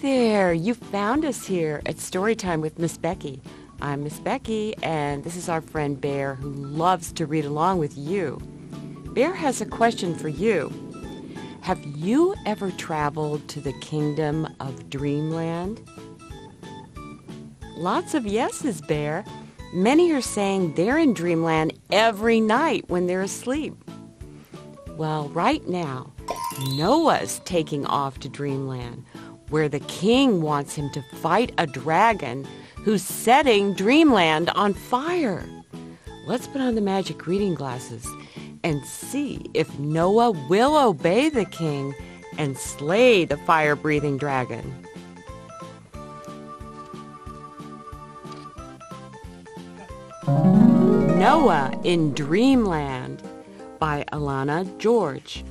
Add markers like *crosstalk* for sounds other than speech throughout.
there! You found us here at Storytime with Miss Becky. I'm Miss Becky, and this is our friend Bear who loves to read along with you. Bear has a question for you. Have you ever traveled to the kingdom of Dreamland? Lots of yeses, Bear. Many are saying they're in Dreamland every night when they're asleep. Well, right now, Noah's taking off to Dreamland, where the king wants him to fight a dragon who's setting Dreamland on fire. Let's put on the magic reading glasses and see if Noah will obey the king and slay the fire breathing dragon. Noah in Dreamland by Alana George.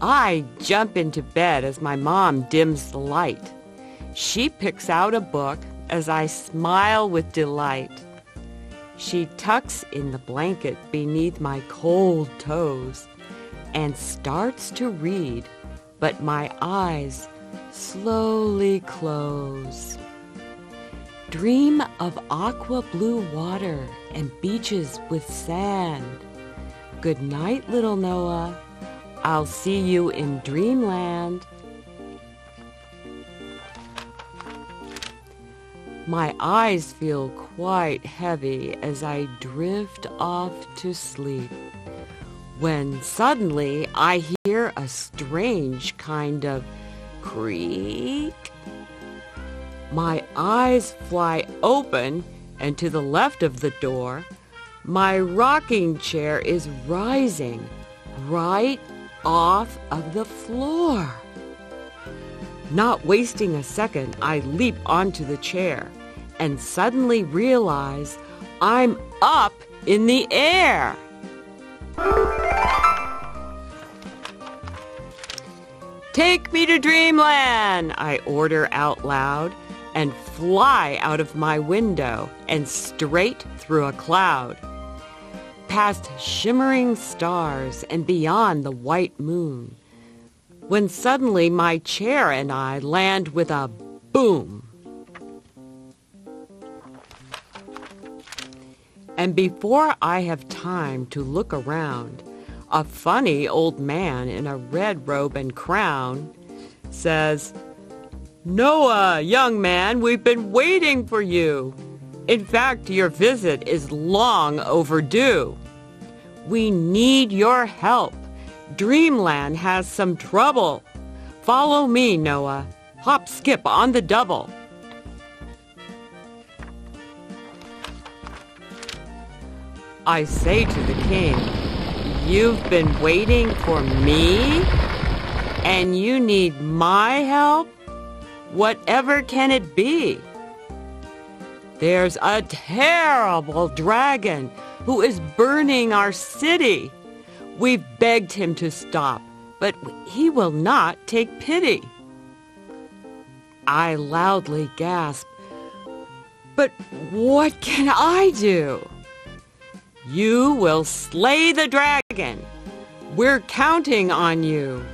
I jump into bed as my mom dims the light. She picks out a book as I smile with delight. She tucks in the blanket beneath my cold toes and starts to read, but my eyes slowly close. Dream of aqua blue water and beaches with sand. Good night, little Noah. I'll see you in dreamland. My eyes feel quite heavy as I drift off to sleep. When suddenly I hear a strange kind of creak. My eyes fly open, and to the left of the door, my rocking chair is rising right off of the floor. Not wasting a second, I leap onto the chair and suddenly realize I'm up in the air. Take me to dreamland, I order out loud and fly out of my window and straight through a cloud. Past shimmering stars and beyond the white moon. When suddenly my chair and I land with a boom. And before I have time to look around, a funny old man in a red robe and crown says, Noah, young man, we've been waiting for you. In fact, your visit is long overdue. We need your help. Dreamland has some trouble. Follow me, Noah. Hop skip on the double. I say to the king, You've been waiting for me? And you need my help? Whatever can it be? There's a terrible dragon who is burning our city. We've begged him to stop, but he will not take pity. I loudly gasp, But what can I do? You will slay the dragon. We're counting on you.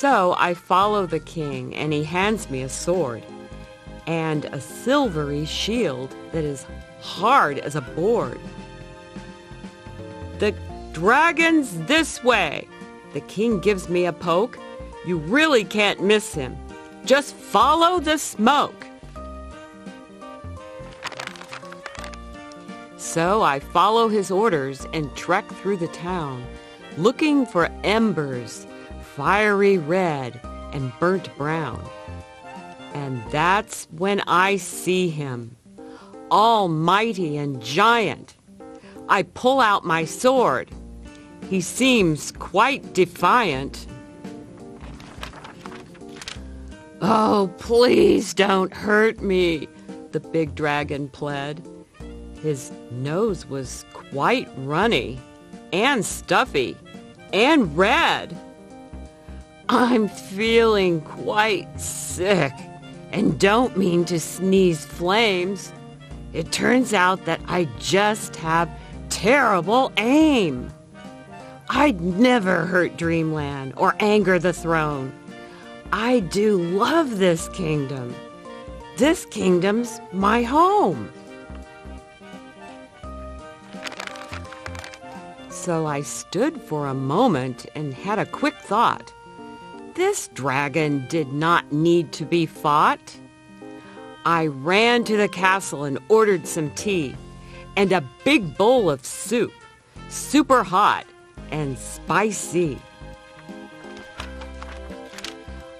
So I follow the king, and he hands me a sword and a silvery shield that is hard as a board. The dragon's this way. The king gives me a poke. You really can't miss him. Just follow the smoke. So I follow his orders and trek through the town, looking for embers, fiery red and burnt brown. And that's when I see him, almighty and giant. I pull out my sword. He seems quite defiant. Oh, please don't hurt me, the big dragon pled. His nose was quite runny and stuffy and red. I'm feeling quite sick and don't mean to sneeze flames. It turns out that I just have terrible aim. I'd never hurt Dreamland or anger the throne. I do love this kingdom. This kingdom's my home. So I stood for a moment and had a quick thought. This dragon did not need to be fought. I ran to the castle and ordered some tea and a big bowl of soup, super hot and spicy.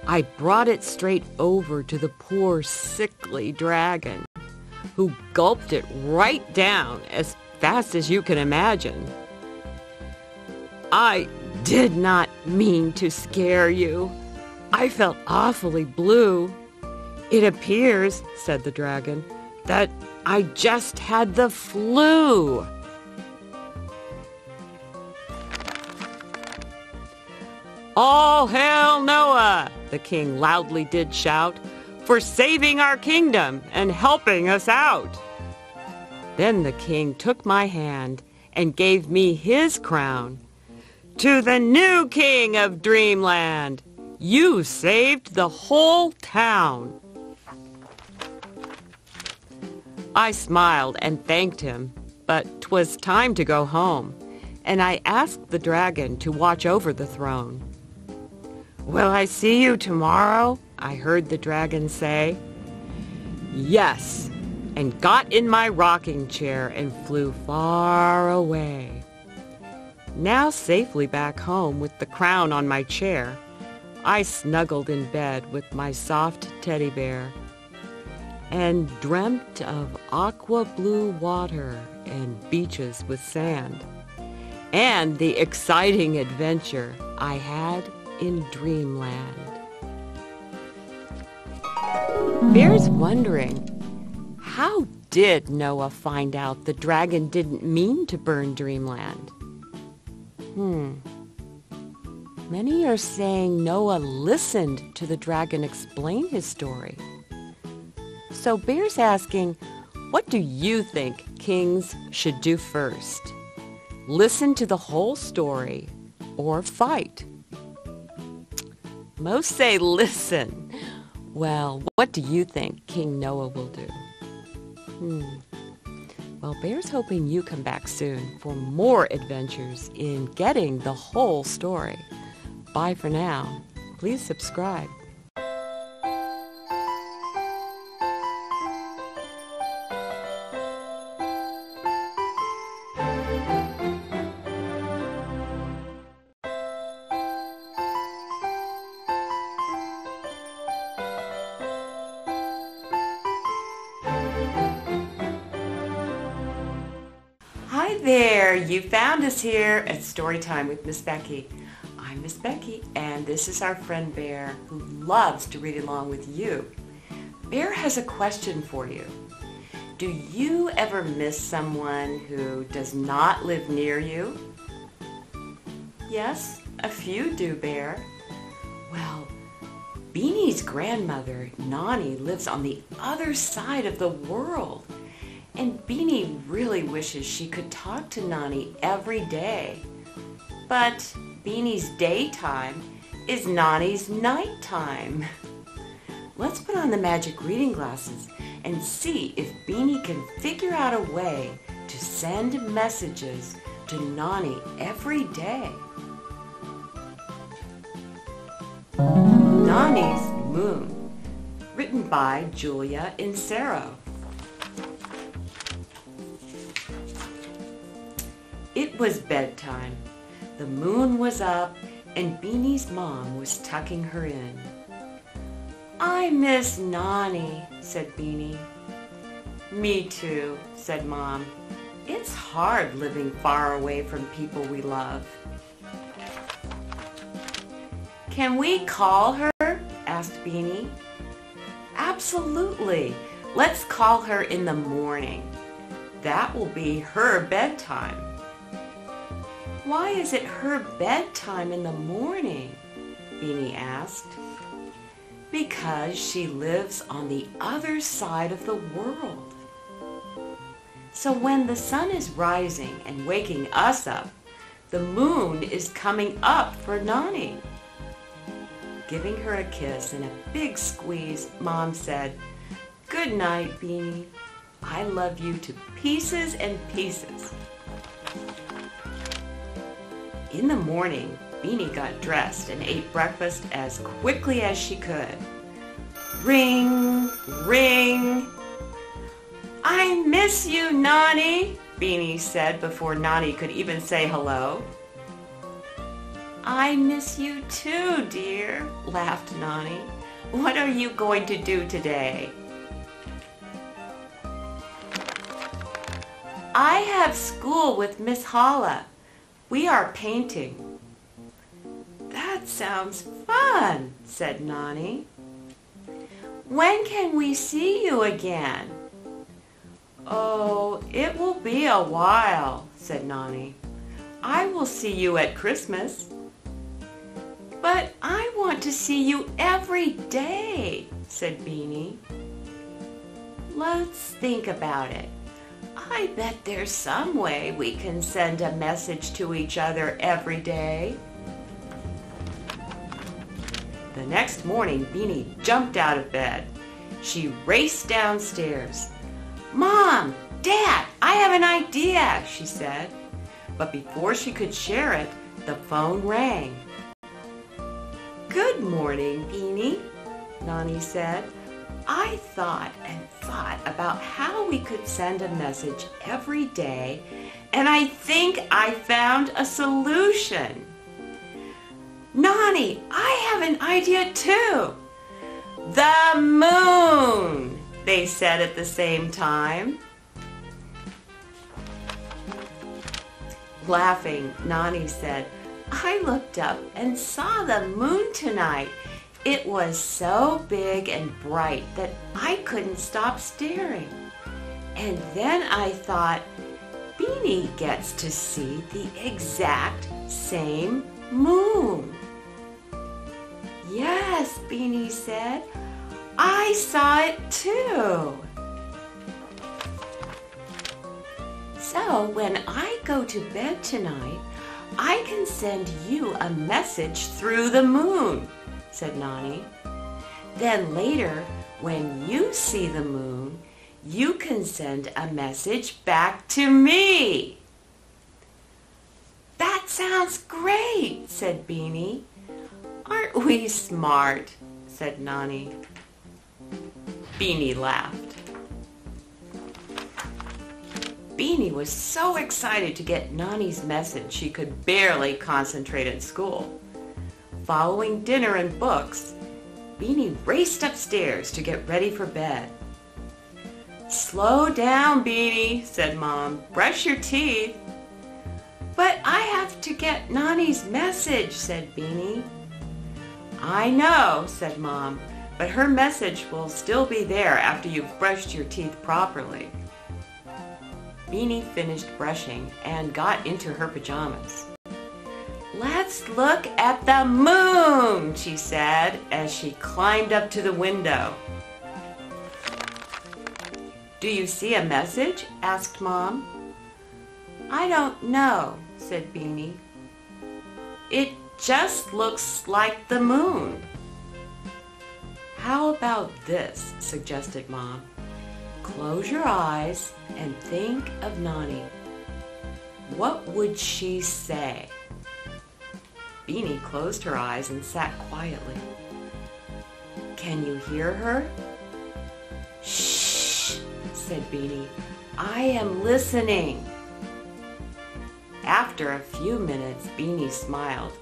I brought it straight over to the poor sickly dragon, who gulped it right down as fast as you can imagine. I did not mean to scare you. I felt awfully blue. It appears, said the dragon, that I just had the flu. All hail Noah, the king loudly did shout, for saving our kingdom and helping us out. Then the king took my hand and gave me his crown. To the new king of Dreamland, you saved the whole town. I smiled and thanked him, but 'twas time to go home, and I asked the dragon to watch over the throne. Will I see you tomorrow? I heard the dragon say. Yes, and got in my rocking chair and flew far away. Now safely back home with the crown on my chair, I snuggled in bed with my soft teddy bear and dreamt of aqua blue water and beaches with sand and the exciting adventure I had in dreamland. Bear's wondering, how did Noah find out the dragon didn't mean to burn dreamland? Hmm. Many are saying Noah listened to the dragon explain his story. So Bear's asking, what do you think kings should do first? Listen to the whole story or fight? Most say listen. Well, what do you think King Noah will do? Hmm. Well, Bear's hoping you come back soon for more adventures in getting the whole story. Bye for now. Please subscribe. You found us here at Storytime with Miss Becky. I'm Miss Becky, and this is our friend Bear who loves to read along with you. Bear has a question for you. Do you ever miss someone who does not live near you? Yes, a few do, Bear. Well, Beanie's grandmother, Nani, lives on the other side of the world. And Beanie really wishes she could talk to Nani every day. But Beanie's daytime is Nani's nighttime. Let's put on the magic reading glasses and see if Beanie can figure out a way to send messages to Nani every day. Nani's Moon, written by Julia Inserro. It was bedtime. The moon was up and Beanie's mom was tucking her in. I miss Nani, said Beanie. Me too, said Mom. It's hard living far away from people we love. Can we call her? asked Beanie. Absolutely. Let's call her in the morning. That will be her bedtime. Why is it her bedtime in the morning? Beanie asked. Because she lives on the other side of the world. So when the sun is rising and waking us up, the moon is coming up for Nani. Giving her a kiss and a big squeeze, Mom said, Good night, Beanie. I love you to pieces and pieces. In the morning, Beanie got dressed and ate breakfast as quickly as she could. Ring, ring. I miss you, Nani, Beanie said before Nani could even say hello. I miss you too, dear, laughed Nani. What are you going to do today? I have school with Miss Holla. We are painting. That sounds fun, said Nani. When can we see you again? Oh, it will be a while, said Nani. I will see you at Christmas. But I want to see you every day, said Beanie. Let's think about it. I bet there's some way we can send a message to each other every day. The next morning, Beanie jumped out of bed. She raced downstairs. Mom, Dad, I have an idea, she said. But before she could share it, the phone rang. Good morning, Beanie, Nani said. I thought and thought about how we could send a message every day, and I think I found a solution. Nani, I have an idea too. The moon, they said at the same time. Laughing, Nani said, I looked up and saw the moon tonight. It was so big and bright that I couldn't stop staring. And then I thought, Beanie gets to see the exact same moon. Yes, Beanie said. I saw it too. So when I go to bed tonight, I can send you a message through the moon, said Nani. Then later, when you see the moon, you can send a message back to me. That sounds great, said Beanie. Aren't we smart? said Nani. Beanie laughed. Beanie was so excited to get Nani's message she could barely concentrate at school. Following dinner and books, Beanie raced upstairs to get ready for bed. Slow down, Beanie, said Mom. Brush your teeth. But I have to get Nani's message, said Beanie. I know, said Mom, but her message will still be there after you've brushed your teeth properly. Beanie finished brushing and got into her pajamas. Let's look at the moon, she said as she climbed up to the window. Do you see a message? asked Mom. I don't know, said Beanie. It just looks like the moon. How about this, suggested Mom. Close your eyes and think of Nani. What would she say? Beanie closed her eyes and sat quietly. Can you hear her? Shh, said Beanie. I am listening. After a few minutes, Beanie smiled.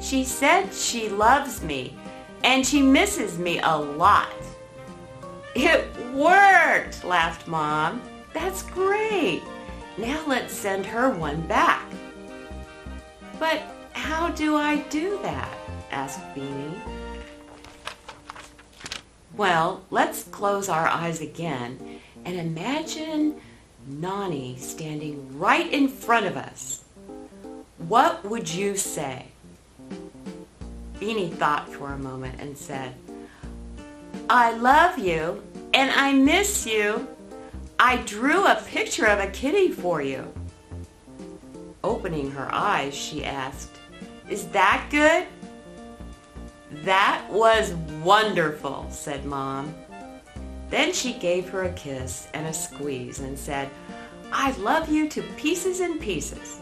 She said she loves me and she misses me a lot. It worked, laughed Mom. That's great. Now let's send her one back. But how do I do that? asked Beanie. Well, let's close our eyes again and imagine Nani standing right in front of us. What would you say? Beanie thought for a moment and said, I love you and I miss you, I drew a picture of a kitty for you. Opening her eyes, she asked, Is that good? That was wonderful, said Mom. Then she gave her a kiss and a squeeze and said, I love you to pieces and pieces.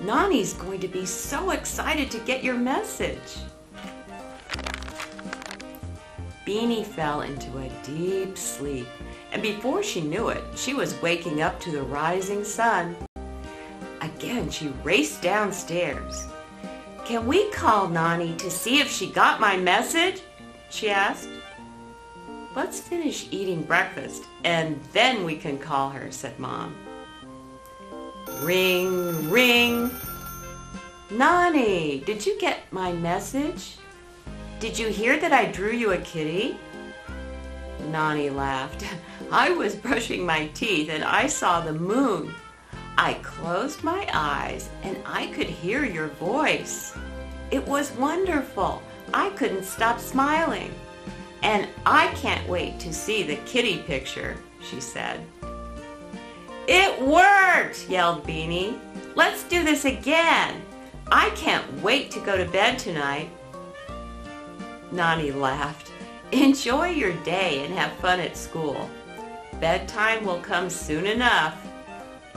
Nani's going to be so excited to get your message. Beanie fell into a deep sleep, and before she knew it, she was waking up to the rising sun. Again, she raced downstairs. Can we call Nani to see if she got my message? she asked. Let's finish eating breakfast, and then we can call her, said Mom. Ring, ring. Nani, did you get my message? Did you hear that I drew you a kitty? Nani laughed. *laughs* I was brushing my teeth and I saw the moon. I closed my eyes and I could hear your voice. It was wonderful. I couldn't stop smiling. And I can't wait to see the kitty picture, she said. It worked, yelled Beanie. Let's do this again. I can't wait to go to bed tonight. Nani laughed. Enjoy your day and have fun at school. Bedtime will come soon enough.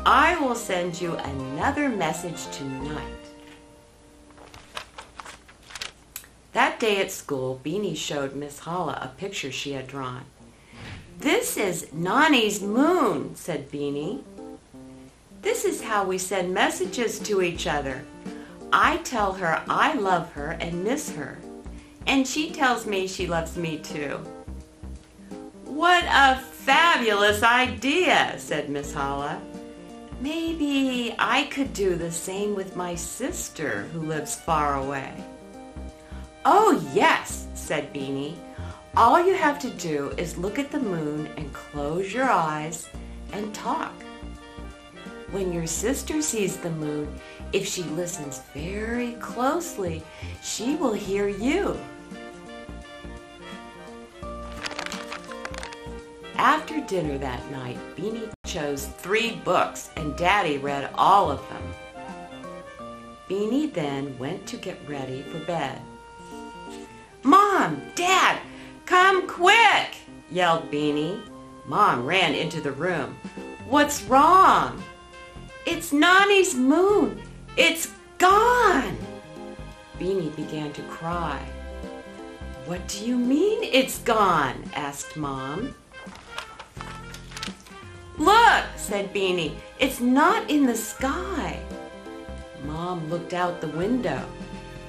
I will send you another message tonight. That day at school, Beanie showed Miss Holla a picture she had drawn. This is Nani's moon, said Beanie. This is how we send messages to each other. I tell her I love her and miss her, and she tells me she loves me too. What a fabulous idea, said Miss Holla. Maybe I could do the same with my sister who lives far away. Oh, yes, said Beanie. All you have to do is look at the moon and close your eyes and talk. When your sister sees the moon, if she listens very closely, she will hear you. After dinner that night, Beanie chose three books and Daddy read all of them. Beanie then went to get ready for bed. Mom, Dad, Come quick! yelled Beanie. Mom ran into the room. What's wrong? It's Nani's moon. It's gone! Beanie began to cry. What do you mean it's gone? asked Mom. Look, said Beanie, it's not in the sky. Mom looked out the window.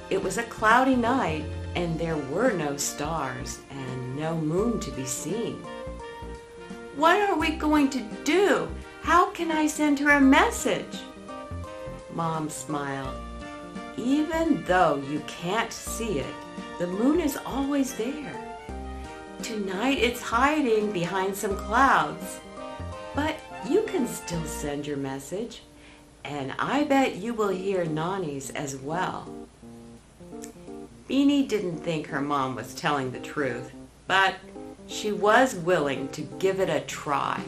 It was a cloudy night and there were no stars and no moon to be seen. What are we going to do? How can I send her a message? Mom smiled. Even though you can't see it, the moon is always there. Tonight it's hiding behind some clouds, but you can still send your message, and I bet you will hear Nani's as well. Beanie didn't think her mom was telling the truth, but she was willing to give it a try.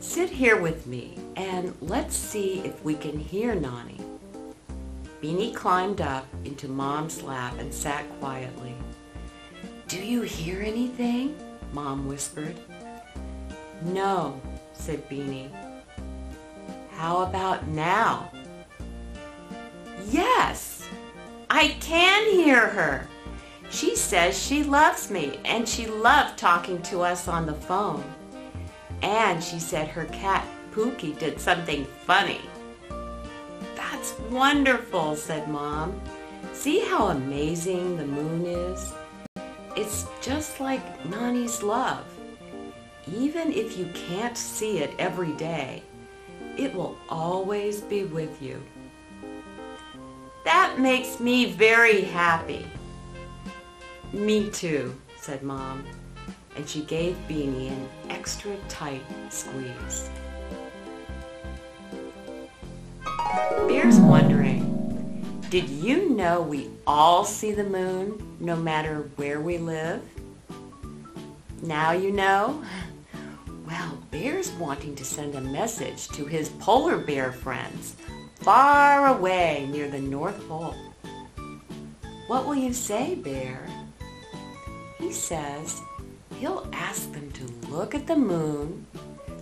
Sit here with me and let's see if we can hear Nani. Beanie climbed up into Mom's lap and sat quietly. Do you hear anything? Mom whispered. No, said Beanie. How about now? Yes, I can hear her. She says she loves me and she loved talking to us on the phone. And she said her cat Pookie did something funny. That's wonderful, said Mom. See how amazing the moon is? It's just like Nani's love. Even if you can't see it every day, it will always be with you. That makes me very happy. Me too, said Mom, and she gave Beanie an extra tight squeeze. Bear's wondering, did you know we all see the moon no matter where we live? Now you know? Well, Bear's wanting to send a message to his polar bear friends far away near the North Pole. What will you say, Bear? He says he'll ask them to look at the moon,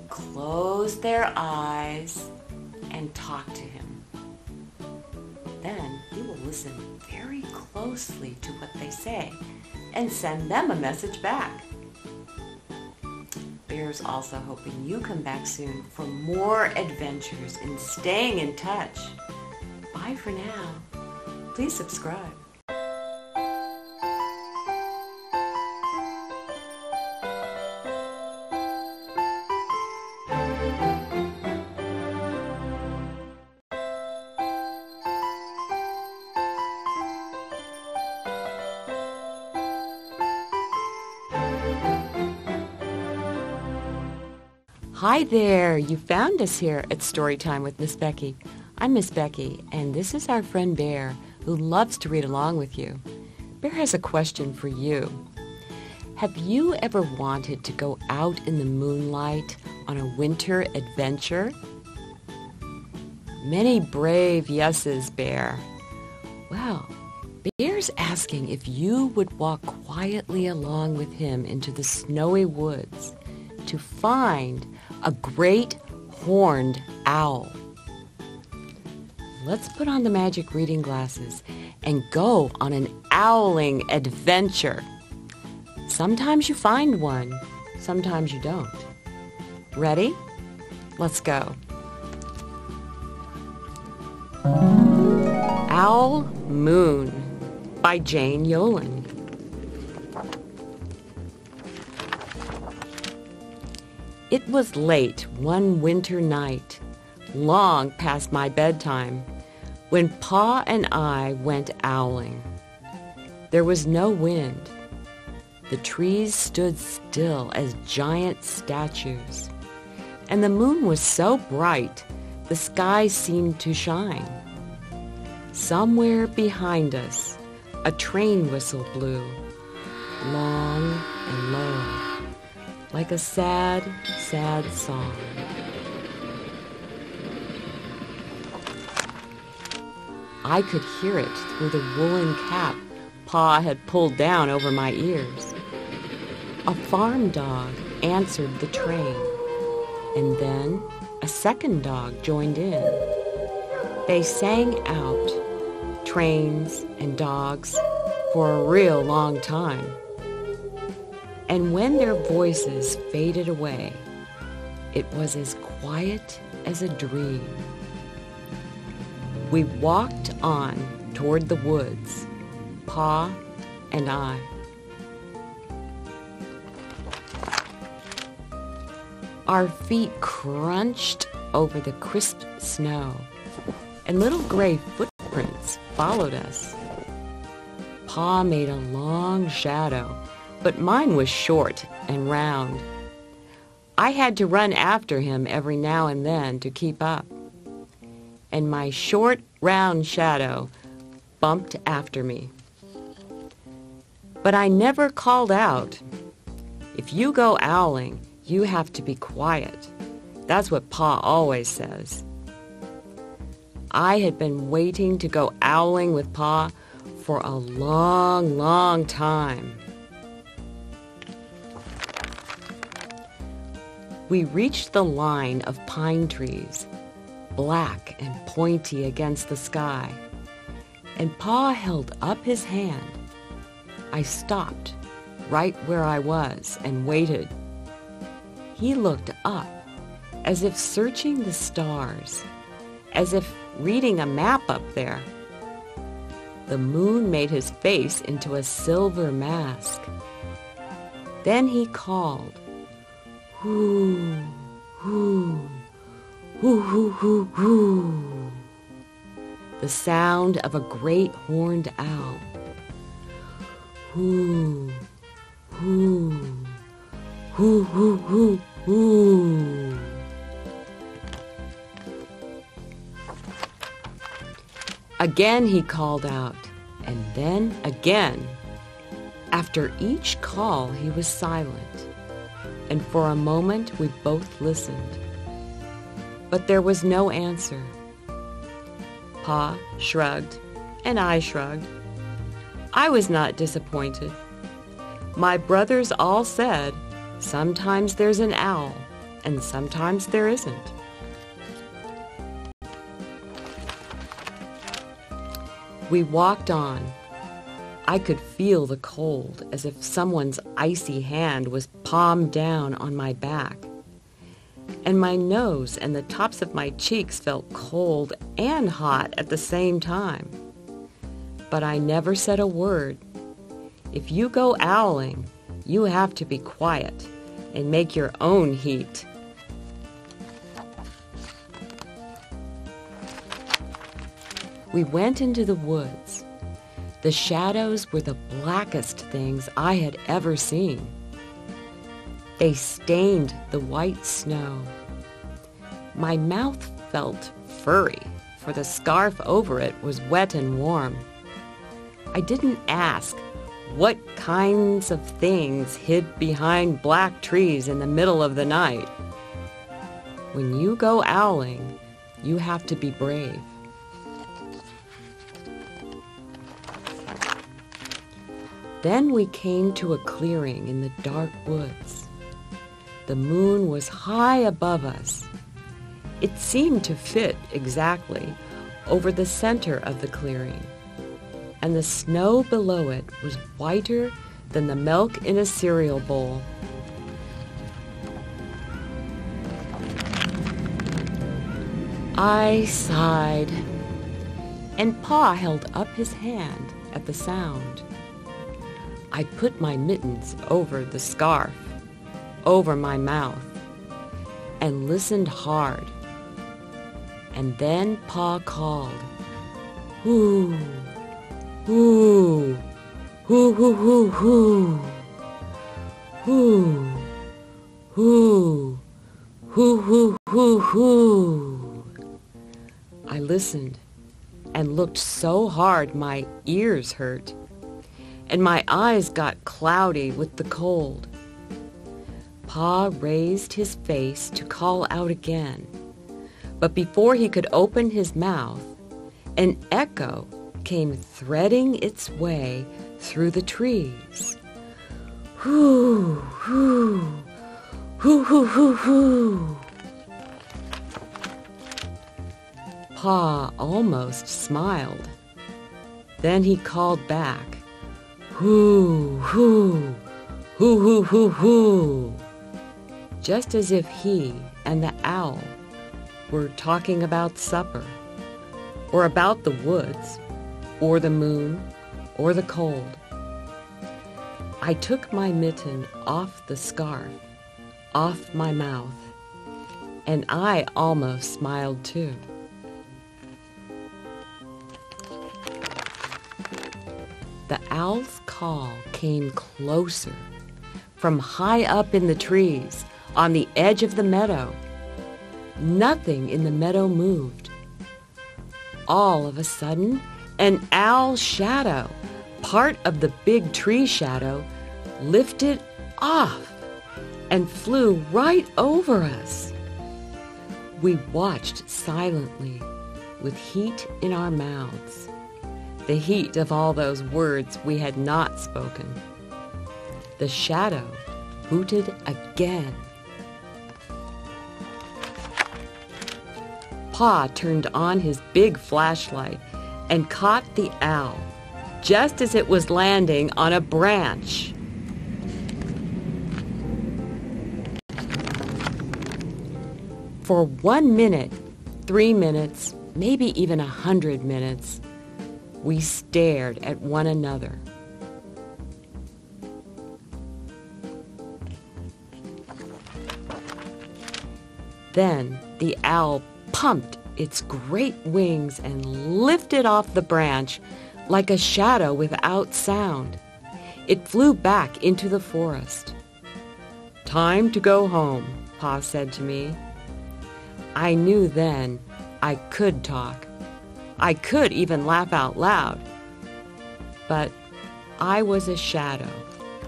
close their eyes, and talk to him. Then he will listen closely to what they say and send them a message back. Bear's also hoping you come back soon for more adventures in staying in touch. Bye for now. Please subscribe. Hi there! You found us here at Storytime with Miss Becky. I'm Miss Becky, and this is our friend Bear, who loves to read along with you. Bear has a question for you. Have you ever wanted to go out in the moonlight on a winter adventure? Many brave yeses, Bear. Well, Bear's asking if you would walk quietly along with him into the snowy woods to find a great horned owl. Let's put on the magic reading glasses and go on an owling adventure. Sometimes you find one, sometimes you don't. Ready? Let's go. Owl Moon by Jane Yolen. It was late one winter night, long past my bedtime, when Pa and I went owling. There was no wind. The trees stood still as giant statues, and the moon was so bright the sky seemed to shine. Somewhere behind us, a train whistle blew, long and low like a sad, sad song. I could hear it through the woolen cap Pa had pulled down over my ears. A farm dog answered the train, and then a second dog joined in. They sang out, trains and dogs, for a real long time. And when their voices faded away, it was as quiet as a dream. We walked on toward the woods, Pa and I. Our feet crunched over the crisp snow, and little gray footprints followed us. Pa made a long shadow but mine was short and round. I had to run after him every now and then to keep up. And my short, round shadow bumped after me. But I never called out. If you go owling, you have to be quiet. That's what Pa always says. I had been waiting to go owling with Pa for a long, long time. We reached the line of pine trees, black and pointy against the sky, and Pa held up his hand. I stopped right where I was and waited. He looked up as if searching the stars, as if reading a map up there. The moon made his face into a silver mask. Then he called, The sound of a great horned owl. Again he called out, and then again. After each call, he was silent, and for a moment we both listened. But there was no answer. Pa shrugged, and I shrugged. I was not disappointed. My brothers all said, sometimes there's an owl, and sometimes there isn't. We walked on. I could feel the cold as if someone's icy hand was palmed down on my back. And my nose and the tops of my cheeks felt cold and hot at the same time. But I never said a word. If you go owling, you have to be quiet and make your own heat. We went into the woods. The shadows were the blackest things I had ever seen. They stained the white snow. My mouth felt furry, for the scarf over it was wet and warm. I didn't ask what kinds of things hid behind black trees in the middle of the night. When you go owling, you have to be brave. Then we came to a clearing in the dark woods. The moon was high above us. It seemed to fit exactly over the center of the clearing, and the snow below it was whiter than the milk in a cereal bowl. I sighed, and Pa held up his hand at the sound. I put my mittens over the scarf, over my mouth, and listened hard. And then Pa called, Hoo, hoo, hoo, hoo, hoo, hoo, hoo, hoo, hoo, hoo, hoo, hoo. I listened and looked so hard my ears hurt and my eyes got cloudy with the cold. Pa raised his face to call out again, but before he could open his mouth, an echo came threading its way through the trees. Hoo, hoo, hoo, hoo, hoo, hoo. Pa almost smiled. Then he called back. Hoo, hoo, hoo, hoo, hoo, hoo. Just as if he and the owl were talking about supper, or about the woods, or the moon, or the cold. I took my mitten off the scarf, off my mouth, and I almost smiled too. The owl's call came closer, from high up in the trees, on the edge of the meadow. Nothing in the meadow moved. All of a sudden, an owl shadow, part of the big tree shadow, lifted off and flew right over us. We watched silently with heat in our mouths the heat of all those words we had not spoken. The shadow hooted again. Pa turned on his big flashlight and caught the owl just as it was landing on a branch. For one minute, three minutes, maybe even a hundred minutes, we stared at one another. Then the owl pumped its great wings and lifted off the branch like a shadow without sound. It flew back into the forest. Time to go home, Pa said to me. I knew then I could talk. I could even laugh out loud. But I was a shadow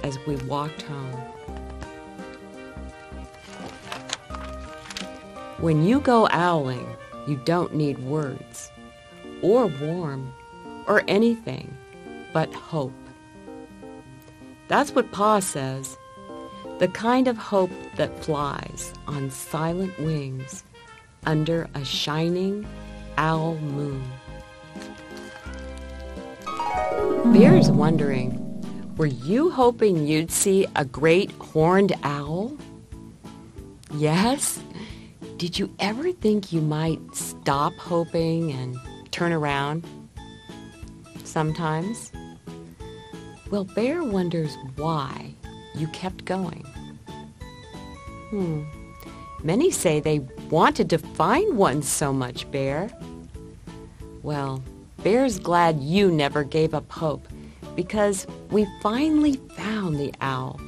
as we walked home. When you go owling, you don't need words, or warm, or anything but hope. That's what Pa says. The kind of hope that flies on silent wings under a shining owl moon. Bear's wondering, were you hoping you'd see a great horned owl? Yes? Did you ever think you might stop hoping and turn around? Sometimes. Well, Bear wonders why you kept going. Hmm. Many say they wanted to find one so much, Bear. Well, Bear's glad you never gave up hope because we finally found the owl.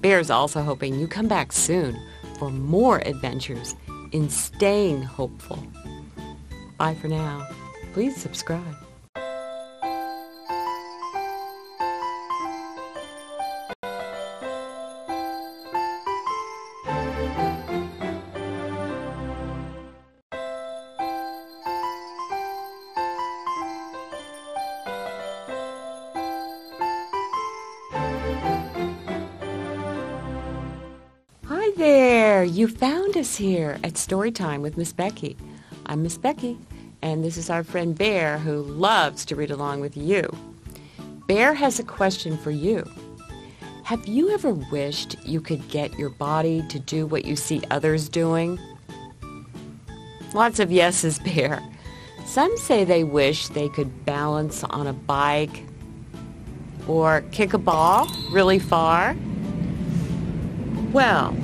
Bear's also hoping you come back soon for more adventures in staying hopeful. Bye for now. Please subscribe. Found us here at Storytime with Miss Becky. I'm Miss Becky, and this is our friend Bear who loves to read along with you. Bear has a question for you. Have you ever wished you could get your body to do what you see others doing? Lots of yeses, *laughs* Bear. Some say they wish they could balance on a bike or kick a ball really far. Well,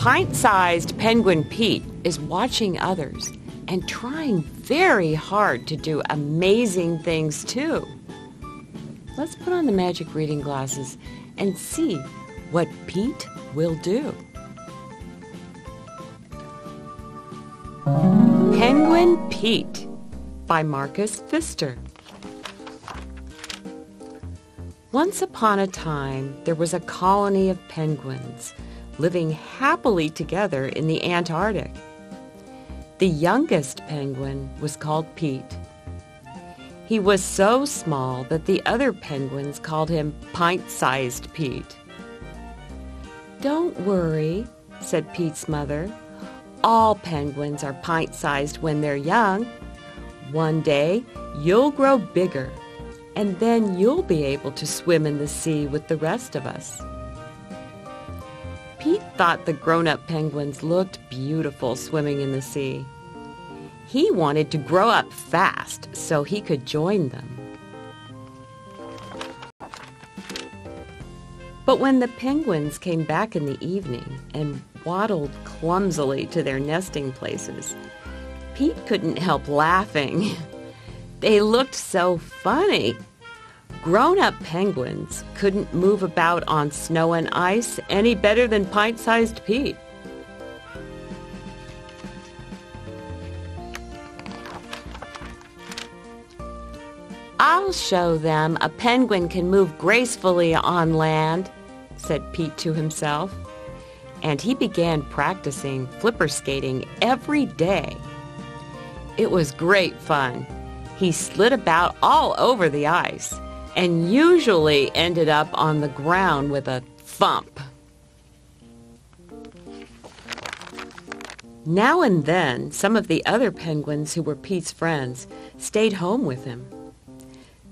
pint-sized penguin Pete is watching others and trying very hard to do amazing things too. Let's put on the magic reading glasses and see what Pete will do. Penguin Pete by Marcus Pfister. Once upon a time, there was a colony of penguins living happily together in the Antarctic. The youngest penguin was called Pete. He was so small that the other penguins called him pint-sized Pete. Don't worry, said Pete's mother. All penguins are pint-sized when they're young. One day, you'll grow bigger, and then you'll be able to swim in the sea with the rest of us. Thought the grown-up penguins looked beautiful swimming in the sea. He wanted to grow up fast so he could join them. But when the penguins came back in the evening and waddled clumsily to their nesting places, Pete couldn't help laughing. *laughs* They looked so funny. Grown-up penguins couldn't move about on snow and ice any better than pint-sized Pete. I'll show them a penguin can move gracefully on land, said Pete to himself. And he began practicing flipper skating every day. It was great fun. He slid about all over the ice and usually ended up on the ground with a thump. Now and then, some of the other penguins who were Pete's friends stayed home with him.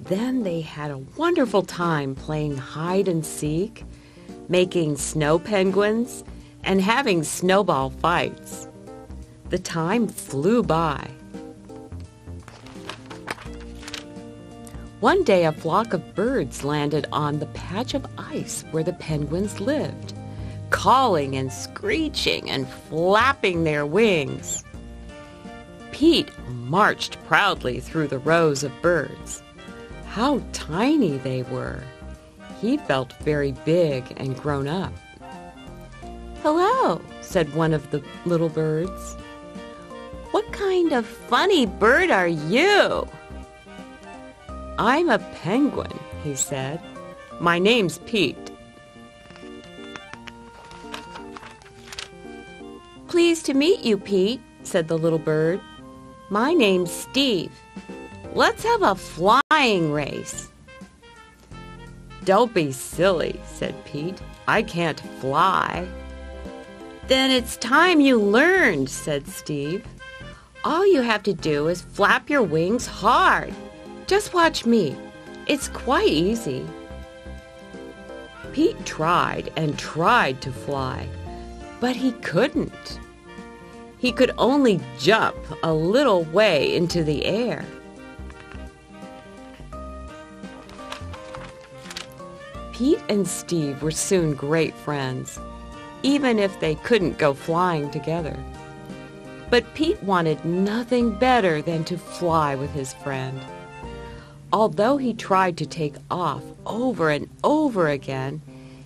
Then they had a wonderful time playing hide and seek, making snow penguins, and having snowball fights. The time flew by. One day a flock of birds landed on the patch of ice where the penguins lived, calling and screeching and flapping their wings. Pete marched proudly through the rows of birds. How tiny they were! He felt very big and grown up. Hello, said one of the little birds. What kind of funny bird are you? I'm a penguin, he said. My name's Pete. Pleased to meet you, Pete, said the little bird. My name's Steve. Let's have a flying race. Don't be silly, said Pete. I can't fly. Then it's time you learned, said Steve. All you have to do is flap your wings hard. Just watch me. It's quite easy. Pete tried and tried to fly, but he couldn't. He could only jump a little way into the air. Pete and Steve were soon great friends, even if they couldn't go flying together. But Pete wanted nothing better than to fly with his friend. Although he tried to take off over and over again,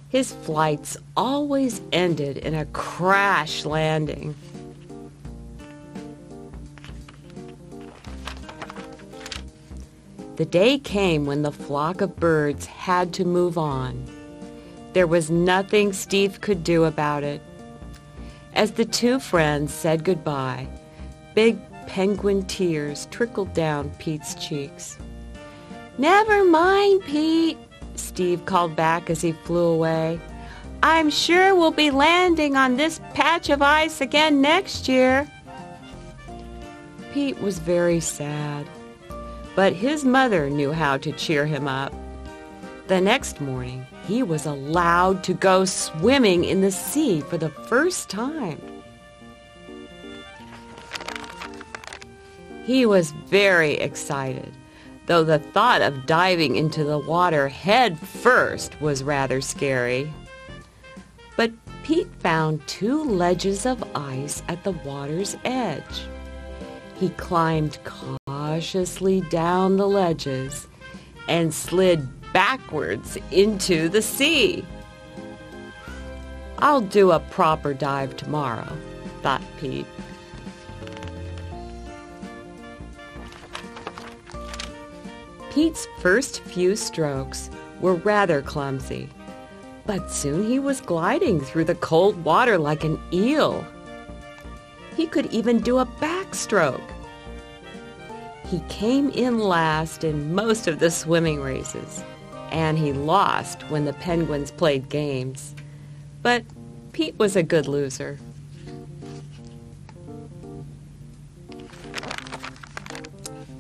his flights always ended in a crash landing. The day came when the flock of birds had to move on. There was nothing Steve could do about it. As the two friends said goodbye, big penguin tears trickled down Pete's cheeks. Never mind, Pete, Steve called back as he flew away. I'm sure we'll be landing on this patch of ice again next year. Pete was very sad but his mother knew how to cheer him up. The next morning, he was allowed to go swimming in the sea for the first time. He was very excited, though the thought of diving into the water head first was rather scary. But Pete found two ledges of ice at the water's edge. He climbed cautiously down the ledges and slid backwards into the sea. I'll do a proper dive tomorrow, thought Pete. Pete's first few strokes were rather clumsy, but soon he was gliding through the cold water like an eel. He could even do a backstroke. He came in last in most of the swimming races, and he lost when the Penguins played games. But Pete was a good loser.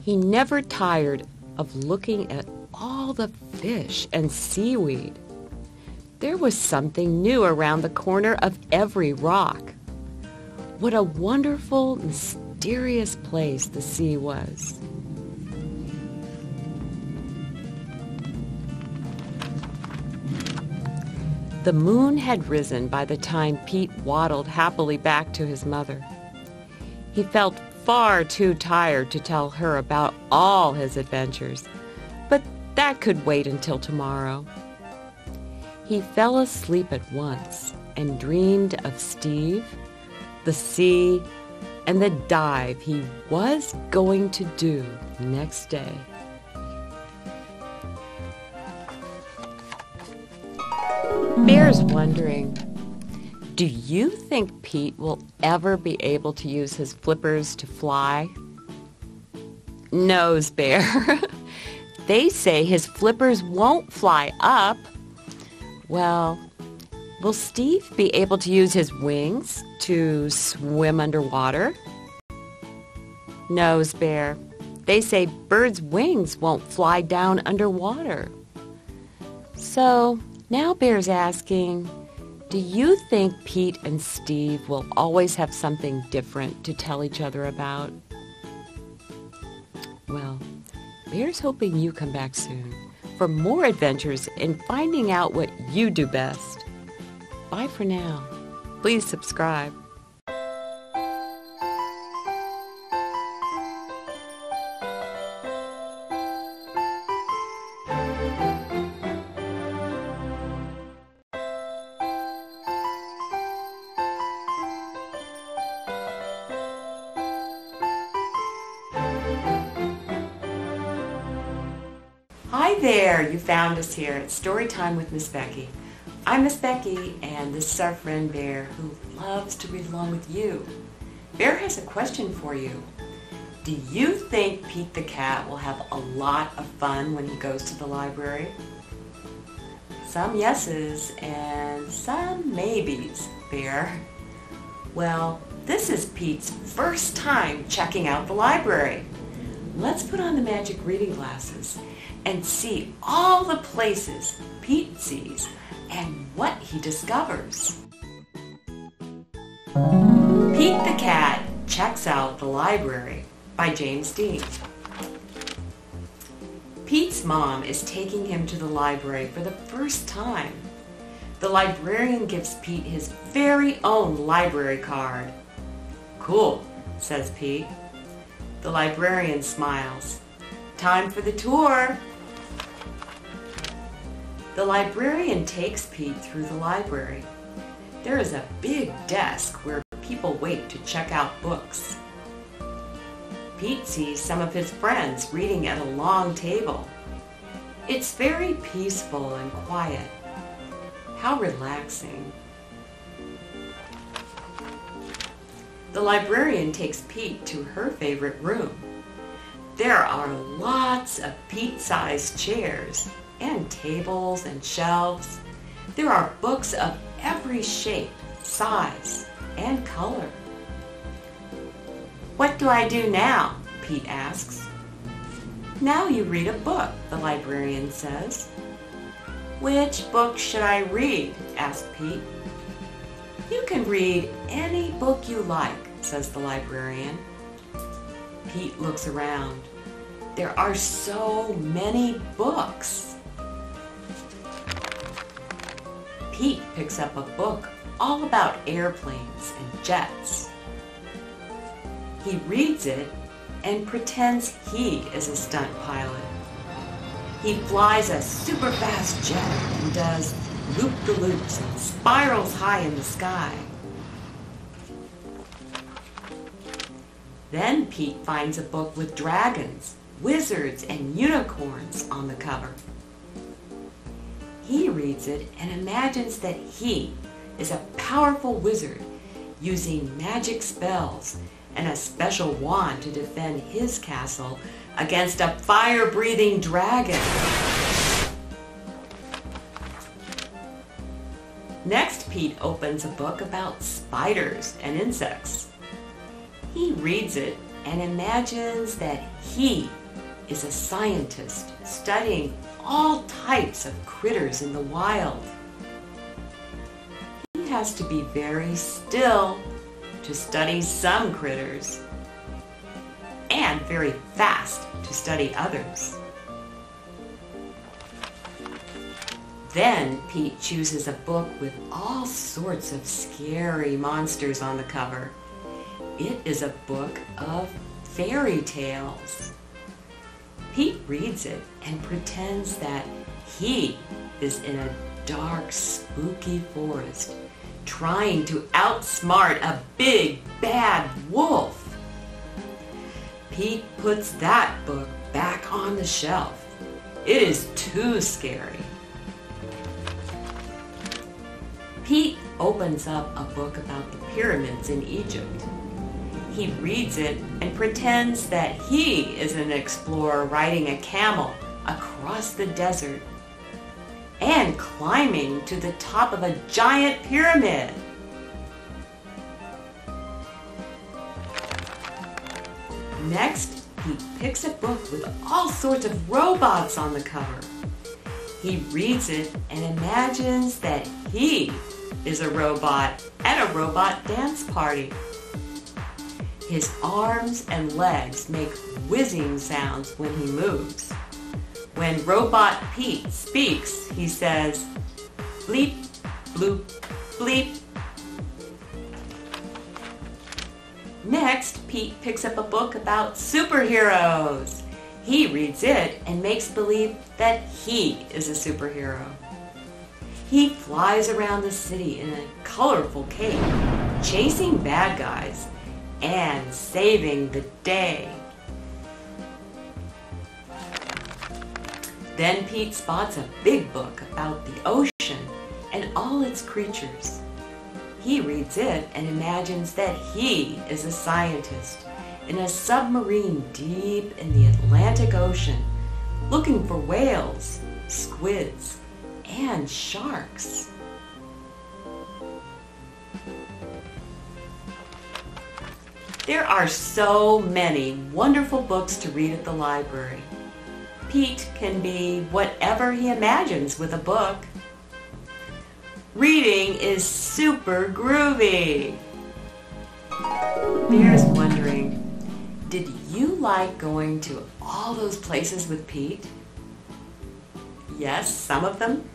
He never tired of looking at all the fish and seaweed. There was something new around the corner of every rock. What a wonderful, mysterious place the sea was. The moon had risen by the time Pete waddled happily back to his mother. He felt far too tired to tell her about all his adventures, but that could wait until tomorrow. He fell asleep at once and dreamed of Steve, the sea, and the dive he was going to do next day. Bear's wondering, do you think Pete will ever be able to use his flippers to fly? Noes Bear. *laughs* they say his flippers won't fly up. Well, will Steve be able to use his wings to swim underwater? Noes Bear. They say birds' wings won't fly down underwater. So now Bear's asking, do you think Pete and Steve will always have something different to tell each other about? Well, Bear's hoping you come back soon for more adventures in finding out what you do best. Bye for now. Please subscribe. You found us here at Storytime with Miss Becky. I'm Miss Becky, and this is our friend Bear, who loves to read along with you. Bear has a question for you. Do you think Pete the cat will have a lot of fun when he goes to the library? Some yeses and some maybes, Bear. Well, this is Pete's first time checking out the library. Let's put on the magic reading glasses and see all the places Pete sees and what he discovers. Pete the Cat Checks Out the Library by James Dean. Pete's mom is taking him to the library for the first time. The librarian gives Pete his very own library card. Cool, says Pete. The librarian smiles. Time for the tour. The librarian takes Pete through the library. There is a big desk where people wait to check out books. Pete sees some of his friends reading at a long table. It's very peaceful and quiet. How relaxing. The librarian takes Pete to her favorite room. There are lots of Pete-sized chairs and tables and shelves. There are books of every shape, size, and color. What do I do now? Pete asks. Now you read a book, the librarian says. Which book should I read? asked Pete. You can read any book you like, says the librarian. Pete looks around. There are so many books. Pete picks up a book all about airplanes and jets. He reads it and pretends he is a stunt pilot. He flies a super fast jet and does loop-the-loops and spirals high in the sky. Then Pete finds a book with dragons, wizards, and unicorns on the cover. He reads it and imagines that he is a powerful wizard using magic spells and a special wand to defend his castle against a fire-breathing dragon. Next, Pete opens a book about spiders and insects. He reads it and imagines that he is a scientist studying all types of critters in the wild. He has to be very still to study some critters and very fast to study others. Then Pete chooses a book with all sorts of scary monsters on the cover. It is a book of fairy tales. Pete reads it and pretends that he is in a dark, spooky forest trying to outsmart a big, bad wolf. Pete puts that book back on the shelf. It is too scary. Pete opens up a book about the pyramids in Egypt. He reads it and pretends that he is an explorer riding a camel across the desert and climbing to the top of a giant pyramid. Next, he picks a book with all sorts of robots on the cover. He reads it and imagines that he is a robot at a robot dance party. His arms and legs make whizzing sounds when he moves. When Robot Pete speaks, he says, bleep, bloop, bleep. Next, Pete picks up a book about superheroes. He reads it and makes believe that he is a superhero. He flies around the city in a colorful cape, chasing bad guys and saving the day. Then Pete spots a big book about the ocean and all its creatures. He reads it and imagines that he is a scientist in a submarine deep in the Atlantic Ocean looking for whales, squids, and sharks. There are so many wonderful books to read at the library. Pete can be whatever he imagines with a book. Reading is super groovy. Bear's wondering, did you like going to all those places with Pete? Yes, some of them.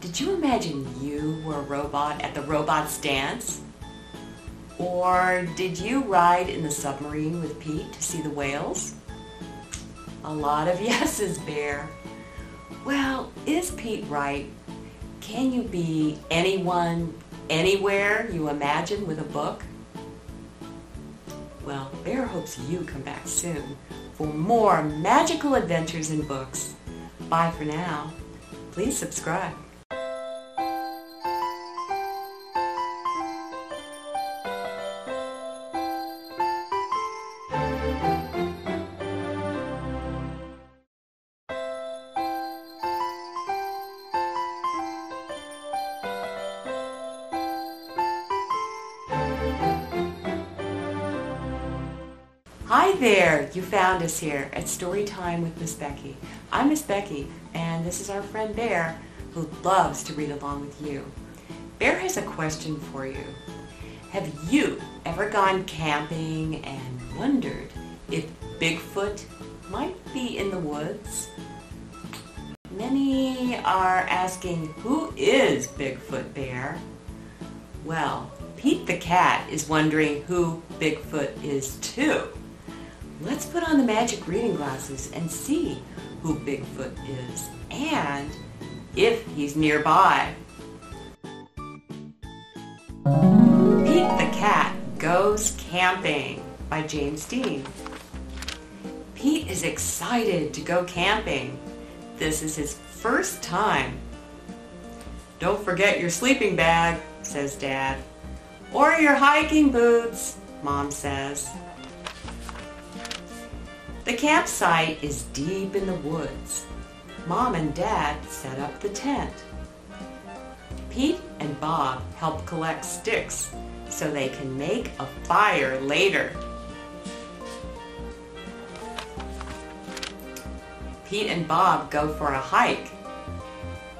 Did you imagine you were a robot at the Robots Dance? Or did you ride in the submarine with Pete to see the whales? A lot of *laughs* yeses, Bear. Well, is Pete right? Can you be anyone, anywhere you imagine with a book? Well, Bear hopes you come back soon for more magical adventures in books. Bye for now. Please subscribe. Hi there! You found us here at Story Time with Miss Becky. I'm Miss Becky, and this is our friend Bear, who loves to read along with you. Bear has a question for you. Have you ever gone camping and wondered if Bigfoot might be in the woods? Many are asking, who is Bigfoot Bear? Well, Pete the cat is wondering who Bigfoot is too. Let's put on the magic reading glasses and see who Bigfoot is and if he's nearby. Pete the Cat Goes Camping by James Dean. Pete is excited to go camping. This is his first time. Don't forget your sleeping bag, says Dad. Or your hiking boots, Mom says. The campsite is deep in the woods. Mom and Dad set up the tent. Pete and Bob help collect sticks so they can make a fire later. Pete and Bob go for a hike.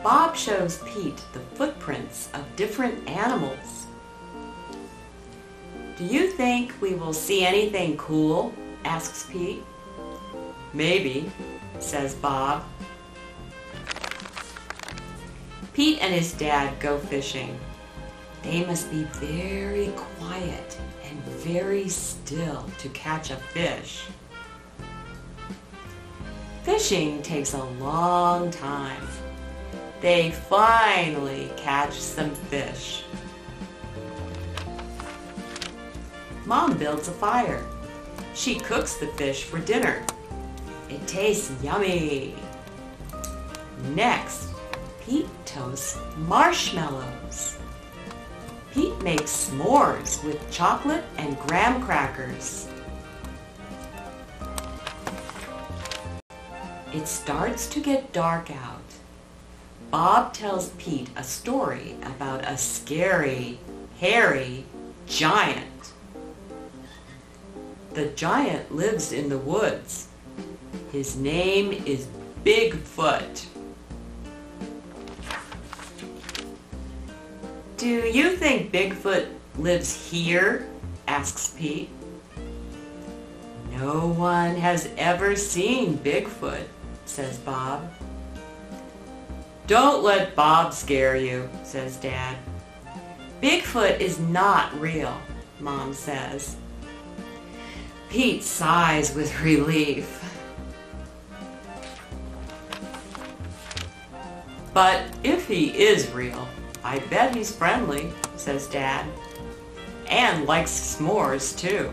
Bob shows Pete the footprints of different animals. Do you think we will see anything cool? asks Pete. Maybe, says Bob. Pete and his dad go fishing. They must be very quiet and very still to catch a fish. Fishing takes a long time. They finally catch some fish. Mom builds a fire. She cooks the fish for dinner. It tastes yummy. Next, Pete toasts marshmallows. Pete makes s'mores with chocolate and graham crackers. It starts to get dark out. Bob tells Pete a story about a scary, hairy giant. The giant lives in the woods. His name is Bigfoot. Do you think Bigfoot lives here? asks Pete. No one has ever seen Bigfoot, says Bob. Don't let Bob scare you, says Dad. Bigfoot is not real, Mom says. Pete sighs with *laughs* relief. But if he is real, I bet he's friendly, says Dad. And likes s'mores, too.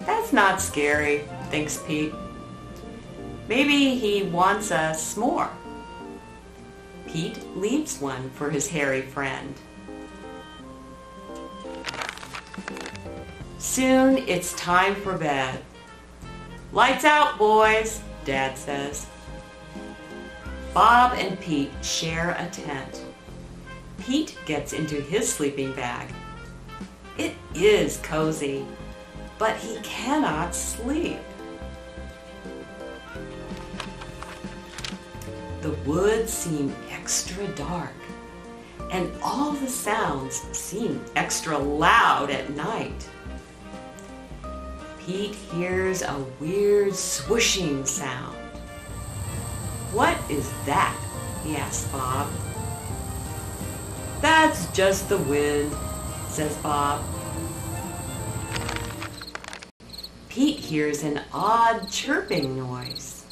That's not scary, thinks Pete. Maybe he wants a s'more. Pete leaves one for his hairy friend. Soon it's time for bed. Lights out, boys, Dad says. Bob and Pete share a tent. Pete gets into his sleeping bag. It is cozy, but he cannot sleep. The woods seem extra dark, and all the sounds seem extra loud at night. Pete hears a weird swooshing sound. What is that? he asks Bob. That's just the wind, says Bob. Pete hears an odd chirping noise.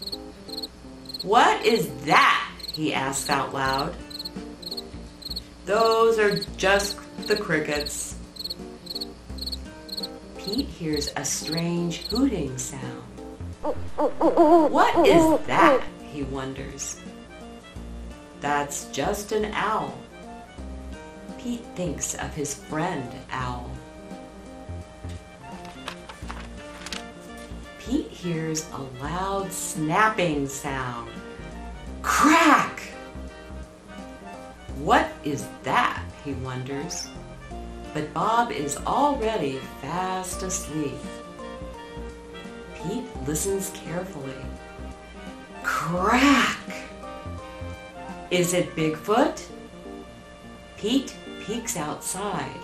What is that? he asks out loud. Those are just the crickets. Pete hears a strange hooting sound. Oh, oh, oh, what is that? He wonders. That's just an owl. Pete thinks of his friend Owl. Pete hears a loud snapping sound. Crack! What is that? he wonders. But Bob is already fast asleep. Pete listens carefully. Crack! Is it Bigfoot? Pete peeks outside.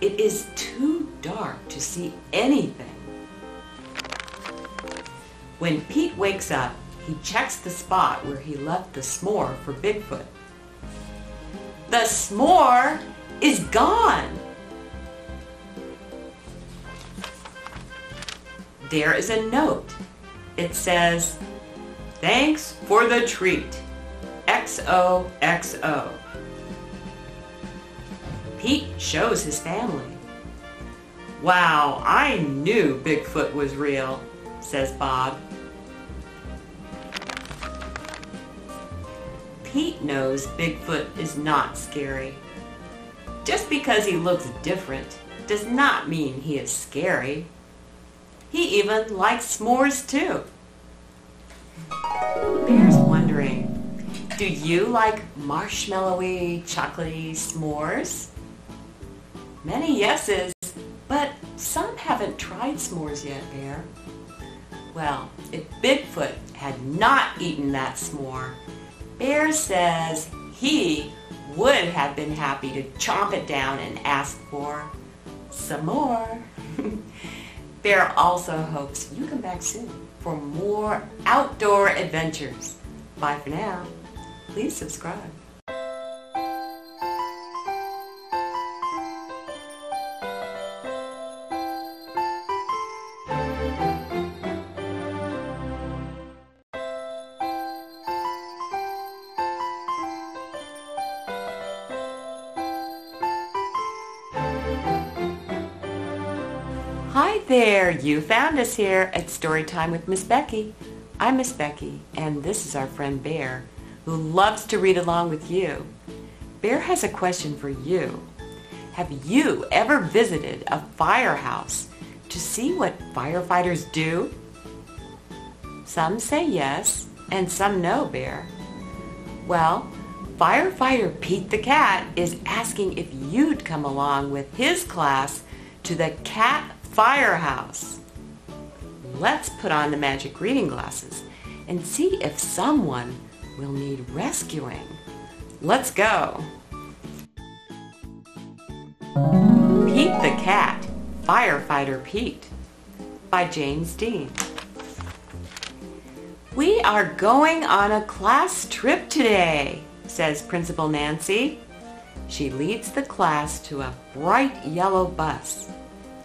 It is too dark to see anything. When Pete wakes up, he checks the spot where he left the s'more for Bigfoot. The s'more is gone. There is a note. It says, Thanks for the treat. XOXO. Pete shows his family. Wow, I knew Bigfoot was real, says Bob. Pete knows Bigfoot is not scary. Just because he looks different does not mean he is scary. He even likes s'mores too. Do you like marshmallowy, chocolatey s'mores? Many yeses, but some haven't tried s'mores yet, Bear. Well, if Bigfoot had not eaten that s'more, Bear says he would have been happy to chomp it down and ask for some more. *laughs* Bear also hopes you come back soon for more outdoor adventures. Bye for now. Please subscribe. Hi there, you found us here at Storytime with Miss Becky. I'm Miss Becky, and this is our friend Bear, who loves to read along with you. Bear has a question for you. Have you ever visited a firehouse to see what firefighters do? Some say yes, and some no, Bear. Well, firefighter Pete the Cat is asking if you'd come along with his class to the Cat Firehouse. Let's put on the magic reading glasses and see if someone will need rescuing. Let's go. Pete the Cat, Firefighter Pete by James Dean. We are going on a class trip today, says Principal Nancy. She leads the class to a bright yellow bus.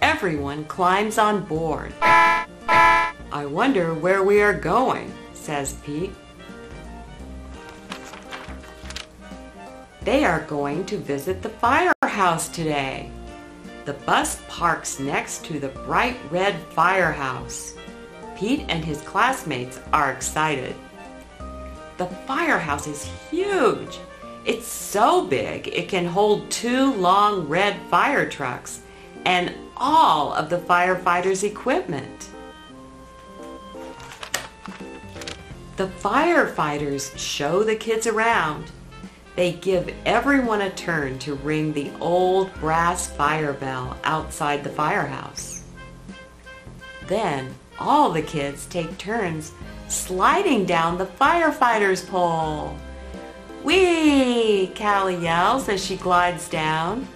Everyone climbs on board. I wonder where we are going, says Pete. They are going to visit the firehouse today. The bus parks next to the bright red firehouse. Pete and his classmates are excited. The firehouse is huge. It's so big it can hold two long red fire trucks and all of the firefighters' equipment. The firefighters show the kids around. They give everyone a turn to ring the old brass fire bell outside the firehouse. Then all the kids take turns sliding down the firefighter's pole. Whee! Callie yells as she glides down.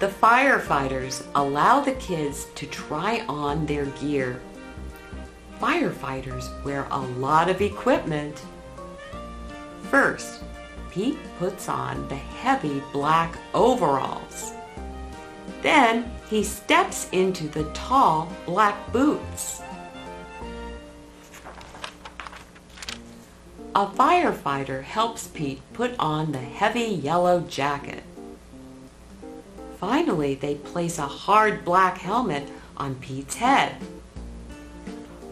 The firefighters allow the kids to try on their gear. Firefighters wear a lot of equipment. First, Pete puts on the heavy black overalls. Then he steps into the tall black boots. A firefighter helps Pete put on the heavy yellow jacket. Finally, they place a hard black helmet on Pete's head.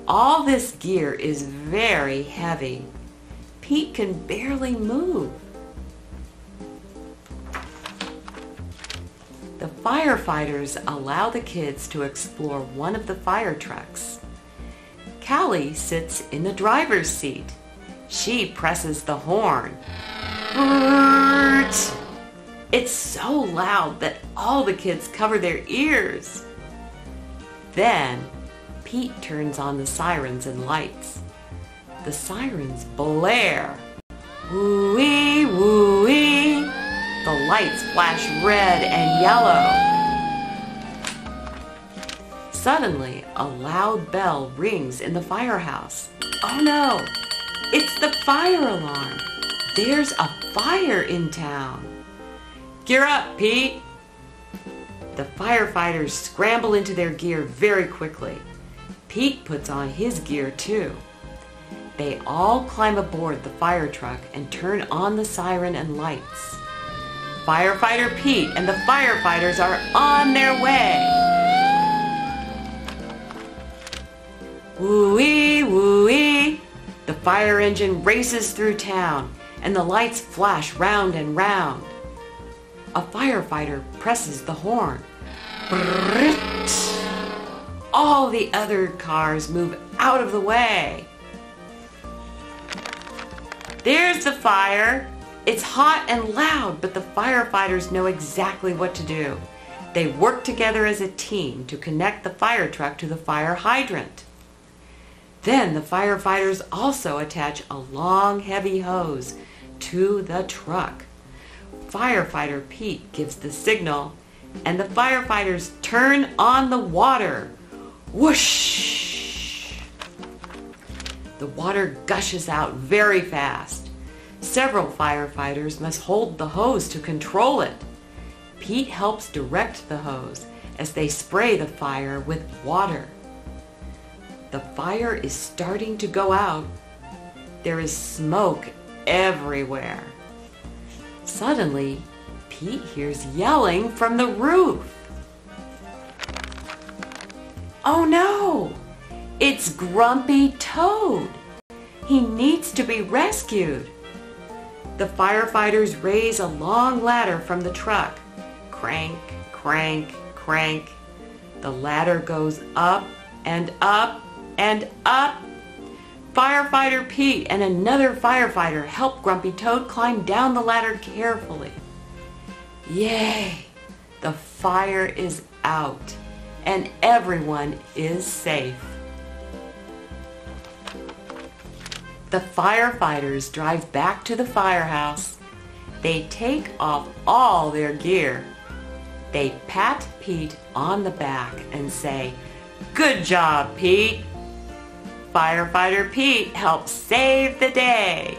All this gear is very heavy. Pete can barely move. The firefighters allow the kids to explore one of the fire trucks. Callie sits in the driver's seat. She presses the horn. It's so loud that all the kids cover their ears. Then Pete turns on the sirens and lights. The sirens blare. Woo-wee, woo-wee. The lights flash red and yellow. Suddenly, a loud bell rings in the firehouse. Oh no! It's the fire alarm. There's a fire in town. Gear up, Pete! The firefighters scramble into their gear very quickly. Pete puts on his gear too. They all climb aboard the fire truck and turn on the siren and lights. Firefighter Pete and the firefighters are on their way. Woo-wee, woo-wee. The fire engine races through town and the lights flash round and round. A firefighter presses the horn. All the other cars move out of the way. There's the fire. It's hot and loud, but the firefighters know exactly what to do. They work together as a team to connect the fire truck to the fire hydrant. Then the firefighters also attach a long, heavy hose to the truck. Firefighter Pete gives the signal, and the firefighters turn on the water. Whoosh! The water gushes out very fast. Several firefighters must hold the hose to control it. Pete helps direct the hose as they spray the fire with water. The fire is starting to go out. There is smoke everywhere. Suddenly, Pete hears yelling from the roof. Oh no! It's Grumpy Toad! He needs to be rescued. The firefighters raise a long ladder from the truck. Crank, crank, crank. The ladder goes up and up and up. Firefighter Pete and another firefighter help Grumpy Toad climb down the ladder carefully. Yay! The fire is out and everyone is safe. The firefighters drive back to the firehouse. They take off all their gear. They pat Pete on the back and say, Good job, Pete. Firefighter Pete helped save the day.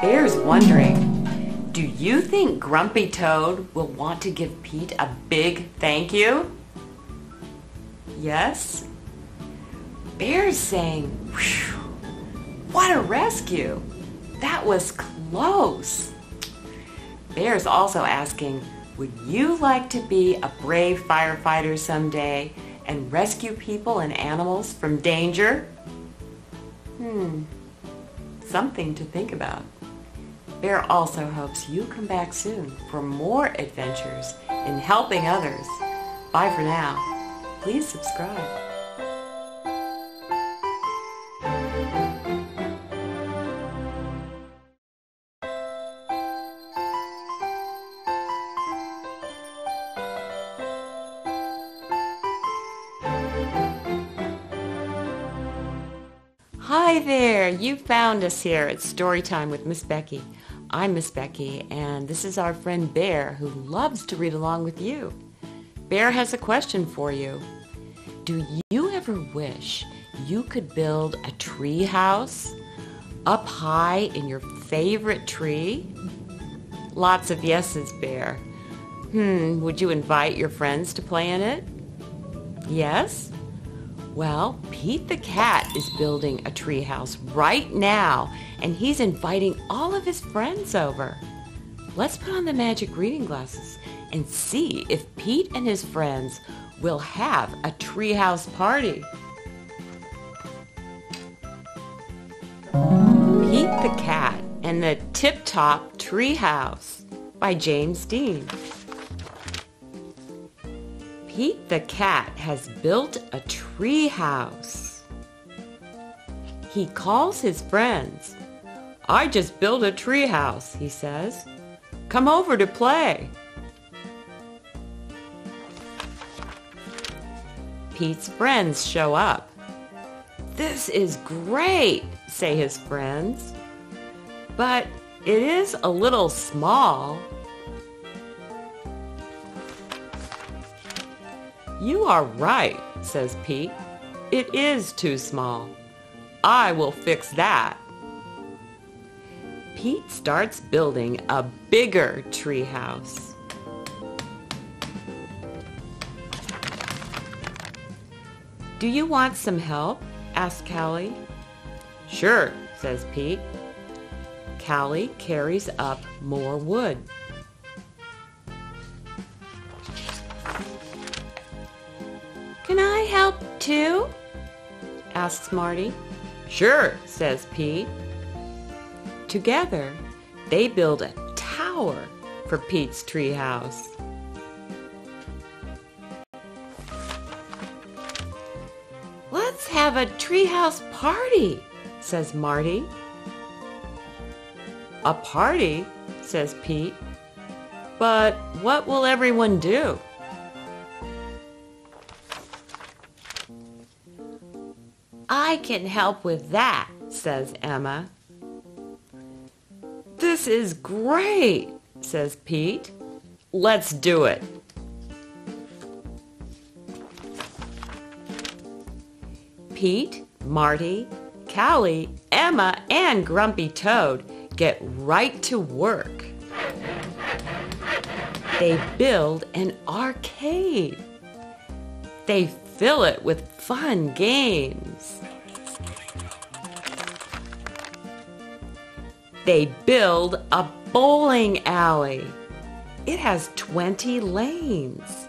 Bear's wondering, do you think Grumpy Toad will want to give Pete a big thank you? Yes? Bear's saying, what a rescue. That was close. Bear's also asking, Would you like to be a brave firefighter someday and rescue people and animals from danger? Hmm, something to think about. Bear also hopes you come back soon for more adventures in helping others. Bye for now. Please subscribe. There! You found us here at Storytime with Miss Becky. I'm Miss Becky, and this is our friend Bear who loves to read along with you. Bear has a question for you. Do you ever wish you could build a tree house up high in your favorite tree? Lots of yeses, Bear. Hmm, would you invite your friends to play in it? Yes? Well, Pete the cat is building a treehouse right now, and he's inviting all of his friends over. Let's put on the magic reading glasses and see if Pete and his friends will have a treehouse party. Pete the Cat and the Tip Top Treehouse by James Dean. Pete the cat has built a tree house. He calls his friends. I just built a tree house, he says. Come over to play. Pete's friends show up. This is great, say his friends. But it is a little small. You are right, says Pete. It is too small. I will fix that. Pete starts building a bigger tree house. Do you want some help? asks Callie. Sure, says Pete. Callie carries up more wood. Can I help too? asks Marty. Sure, says Pete. Together, they build a tower for Pete's treehouse. Let's have a treehouse party, says Marty. A party, says Pete. But what will everyone do? I can help with that, says Emma. This is great, says Pete. Let's do it. Pete, Marty, Callie, Emma, and Grumpy Toad get right to work. They build an arcade. They fill it with fun games. They build a bowling alley. It has 20 lanes.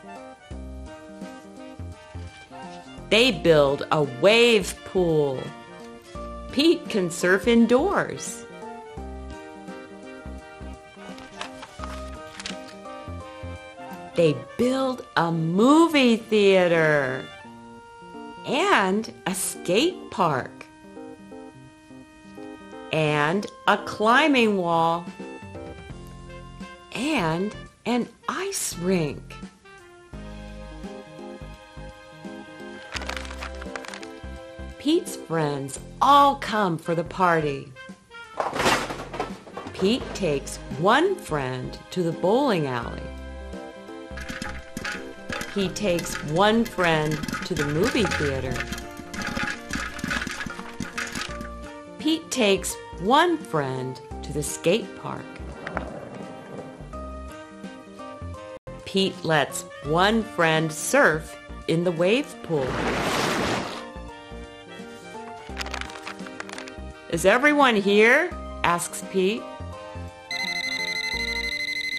They build a wave pool. Pete can surf indoors. They build a movie theater and a skate park and a climbing wall and an ice rink. Pete's friends all come for the party. Pete takes one friend to the bowling alley. He takes one friend to the movie theater. Pete takes one friend to the skate park. Pete lets one friend surf in the wave pool. Is everyone here? asks Pete.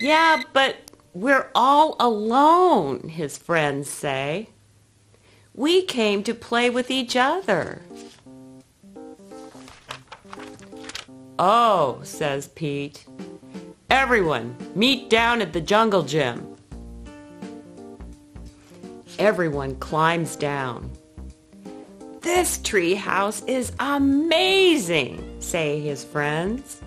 Yeah, but we're all alone, his friends say. We came to play with each other. Oh, says Pete. Everyone, meet down at the jungle gym. Everyone climbs down. This tree house is amazing, say his friends.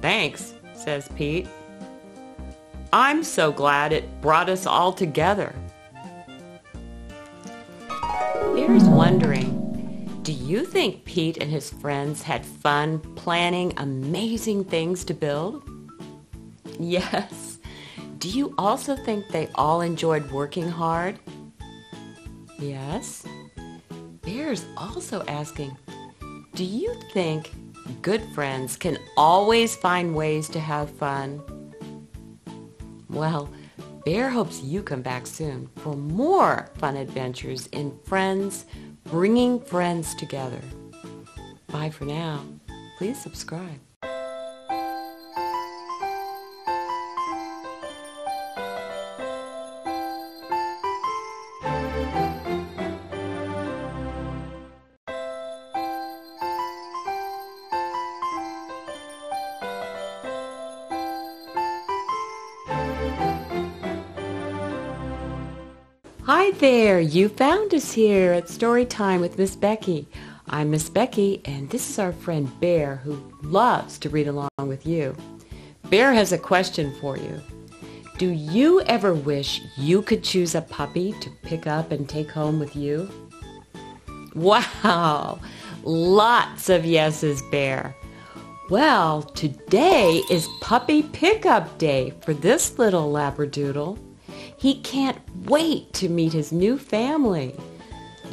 Thanks, says Pete. I'm so glad it brought us all together. Bear's wondering, do you think Pete and his friends had fun planning amazing things to build? *laughs* Yes. Do you also think they all enjoyed working hard? Yes. Bear's also asking, do you think good friends can always find ways to have fun? Well, Bear hopes you come back soon for more fun adventures in Friends, bringing friends together. Bye for now. Please subscribe. You found us here at Story Time with Miss Becky. I'm Miss Becky, and this is our friend Bear who loves to read along with you. Bear has a question for you. Do you ever wish you could choose a puppy to pick up and take home with you? Wow, lots of yeses, Bear. Well, today is Puppy Pickup Day for this little Labradoodle. He can't wait to meet his new family.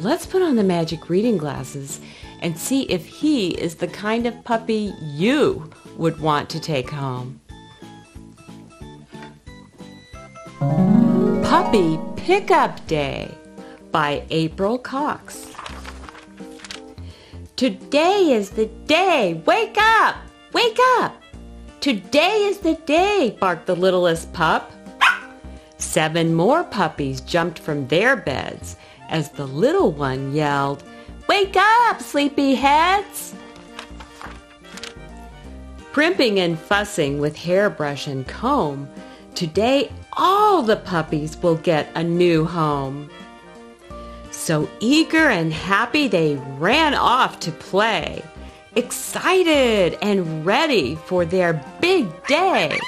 Let's put on the magic reading glasses and see if he is the kind of puppy you would want to take home. Puppy Pickup Day by April Cox. Today is the day. Wake up! Wake up! Today is the day, barked the littlest pup. Seven more puppies jumped from their beds as the little one yelled, Wake up, sleepyheads! Primping and fussing with hairbrush and comb, today all the puppies will get a new home. So eager and happy they ran off to play, excited and ready for their big day.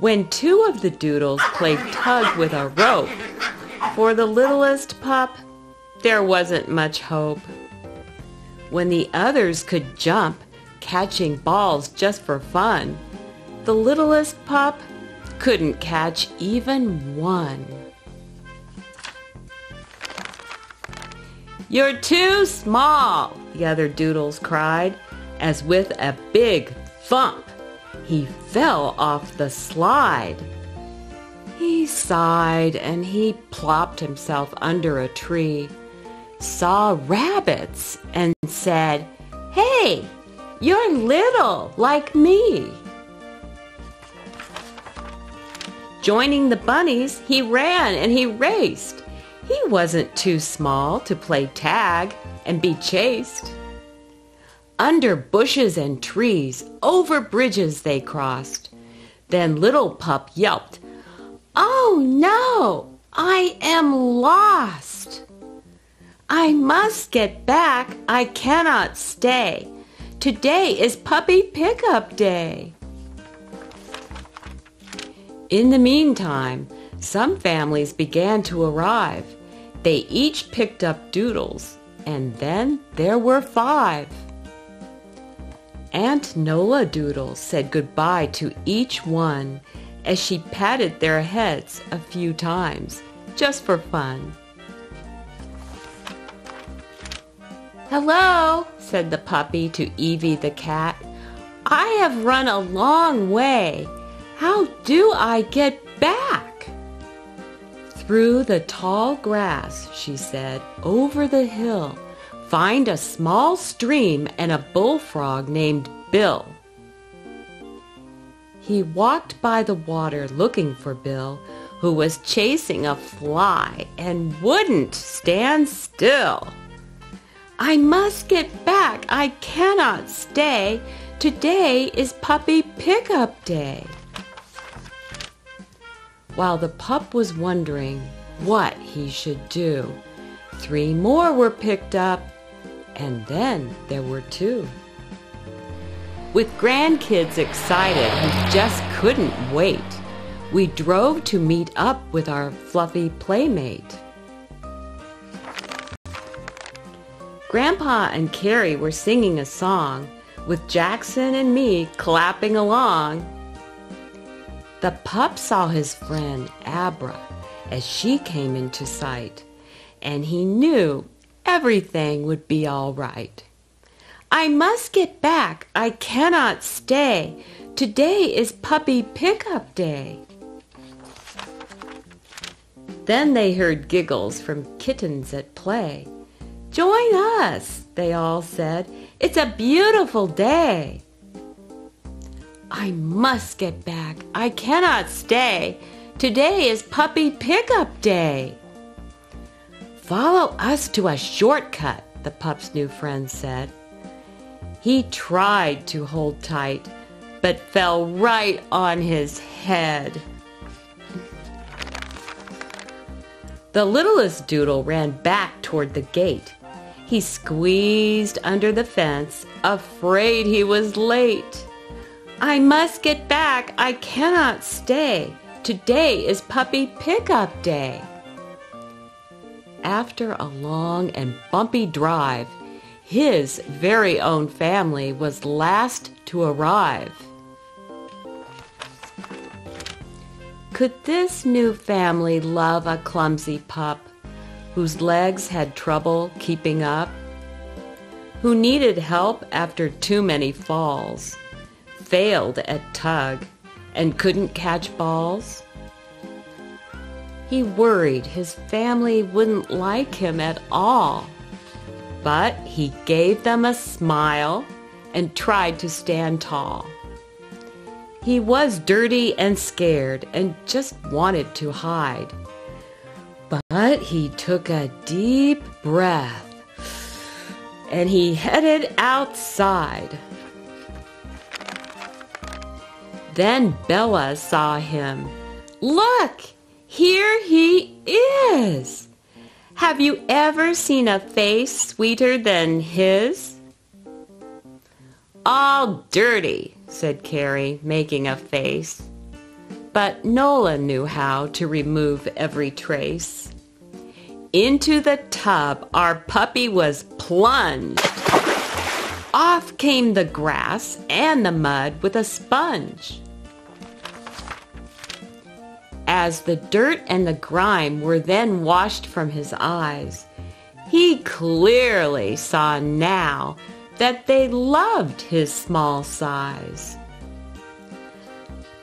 When two of the doodles played tug with a rope, for the littlest pup, there wasn't much hope. When the others could jump, catching balls just for fun, the littlest pup couldn't catch even one. You're too small, the other doodles cried, as with a big thump, he fell off the slide. He sighed and he plopped himself under a tree, saw rabbits, and said, Hey, you're little like me. Joining the bunnies, he ran and he raced. He wasn't too small to play tag and be chased. Under bushes and trees, over bridges they crossed. Then little pup yelped, Oh no, I am lost. I must get back. I cannot stay. Today is puppy pickup day. In the meantime, some families began to arrive. They each picked up doodles, and then there were five. Aunt Nola Doodle said goodbye to each one as she patted their heads a few times, just for fun. Hello, said the puppy to Evie the cat. I have run a long way. How do I get back? Through the tall grass, she said, over the hill find a small stream and a bullfrog named Bill. He walked by the water looking for Bill, who was chasing a fly and wouldn't stand still. I must get back. I cannot stay. Today is puppy pickup day. While the pup was wondering what he should do, three more were picked up, and then there were two. With grandkids excited who just couldn't wait, we drove to meet up with our fluffy playmate. Grandpa and Carrie were singing a song, with Jackson and me clapping along. The pup saw his friend Abra as she came into sight, and he knew everything would be all right. I must get back. I cannot stay. Today is puppy pickup day. Then they heard giggles from kittens at play. Join us, they all said. It's a beautiful day. I must get back. I cannot stay. Today is puppy pickup day. Follow us to a shortcut, the pup's new friend said. He tried to hold tight, but fell right on his head. The littlest doodle ran back toward the gate. He squeezed under the fence, afraid he was late. I must get back. I cannot stay. Today is puppy pickup day. After a long and bumpy drive, his very own family was last to arrive. Could this new family love a clumsy pup whose legs had trouble keeping up? Who needed help after too many falls, failed at tug, and couldn't catch balls? He worried his family wouldn't like him at all but he gave them a smile and tried to stand tall. He was dirty and scared and just wanted to hide. But he took a deep breath and he headed outside. Then Bella saw him. Look, here he is. Have you ever seen a face sweeter than his? All dirty, said Carrie, making a face. But Nola knew how to remove every trace. Into the tub our puppy was plunged. Off came the grass and the mud with a sponge. As the dirt and the grime were then washed from his eyes, he clearly saw now that they loved his small size.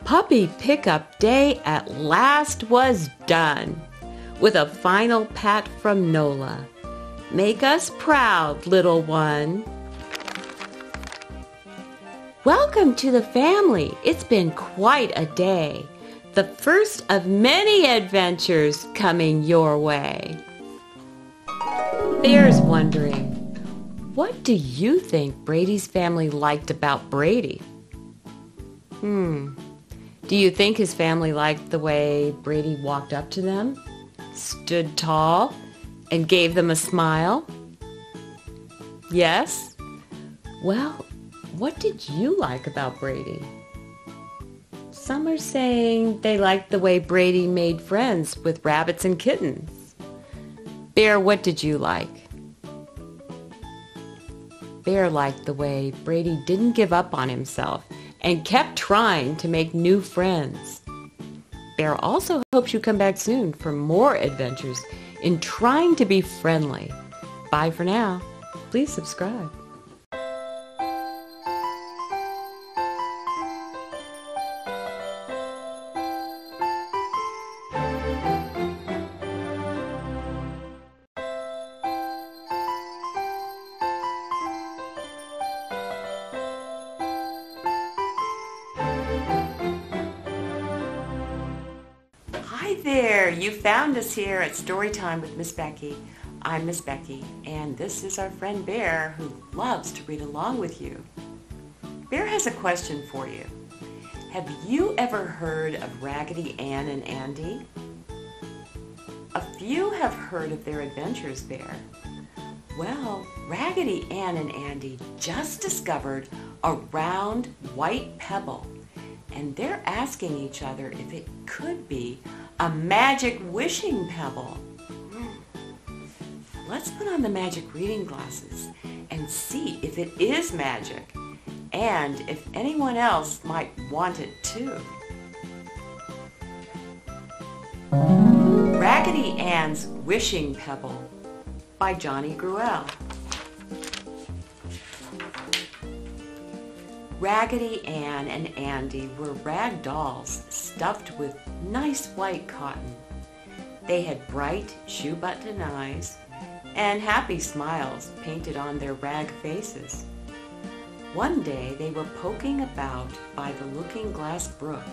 Puppy pickup day at last was done, with a final pat from Nola. Make us proud, little one. Welcome to the family. It's been quite a day the first of many adventures coming your way. Bear's wondering, what do you think Brady's family liked about Brady? Hmm. Do you think his family liked the way Brady walked up to them, stood tall, and gave them a smile? Yes? Well, what did you like about Brady? Some are saying they liked the way Brady made friends with rabbits and kittens. Bear, what did you like? Bear liked the way Brady didn't give up on himself and kept trying to make new friends. Bear also hopes you come back soon for more adventures in trying to be friendly. Bye for now. Please subscribe. Here at Storytime with Miss Becky. I'm Miss Becky, and this is our friend Bear who loves to read along with you. Bear has a question for you. Have you ever heard of Raggedy Ann and Andy? A few have heard of their adventures, Bear. Well, Raggedy Ann and Andy just discovered a round white pebble, and they're asking each other if it could be a magic wishing pebble. Let's put on the magic reading glasses and see if it is magic and if anyone else might want it too. Raggedy Ann's Wishing Pebble by Johnny Gruelle. Raggedy Ann and Andy were rag dolls stuffed with nice white cotton. They had bright shoe button eyes and happy smiles painted on their rag faces. One day they were poking about by the Looking Glass Brook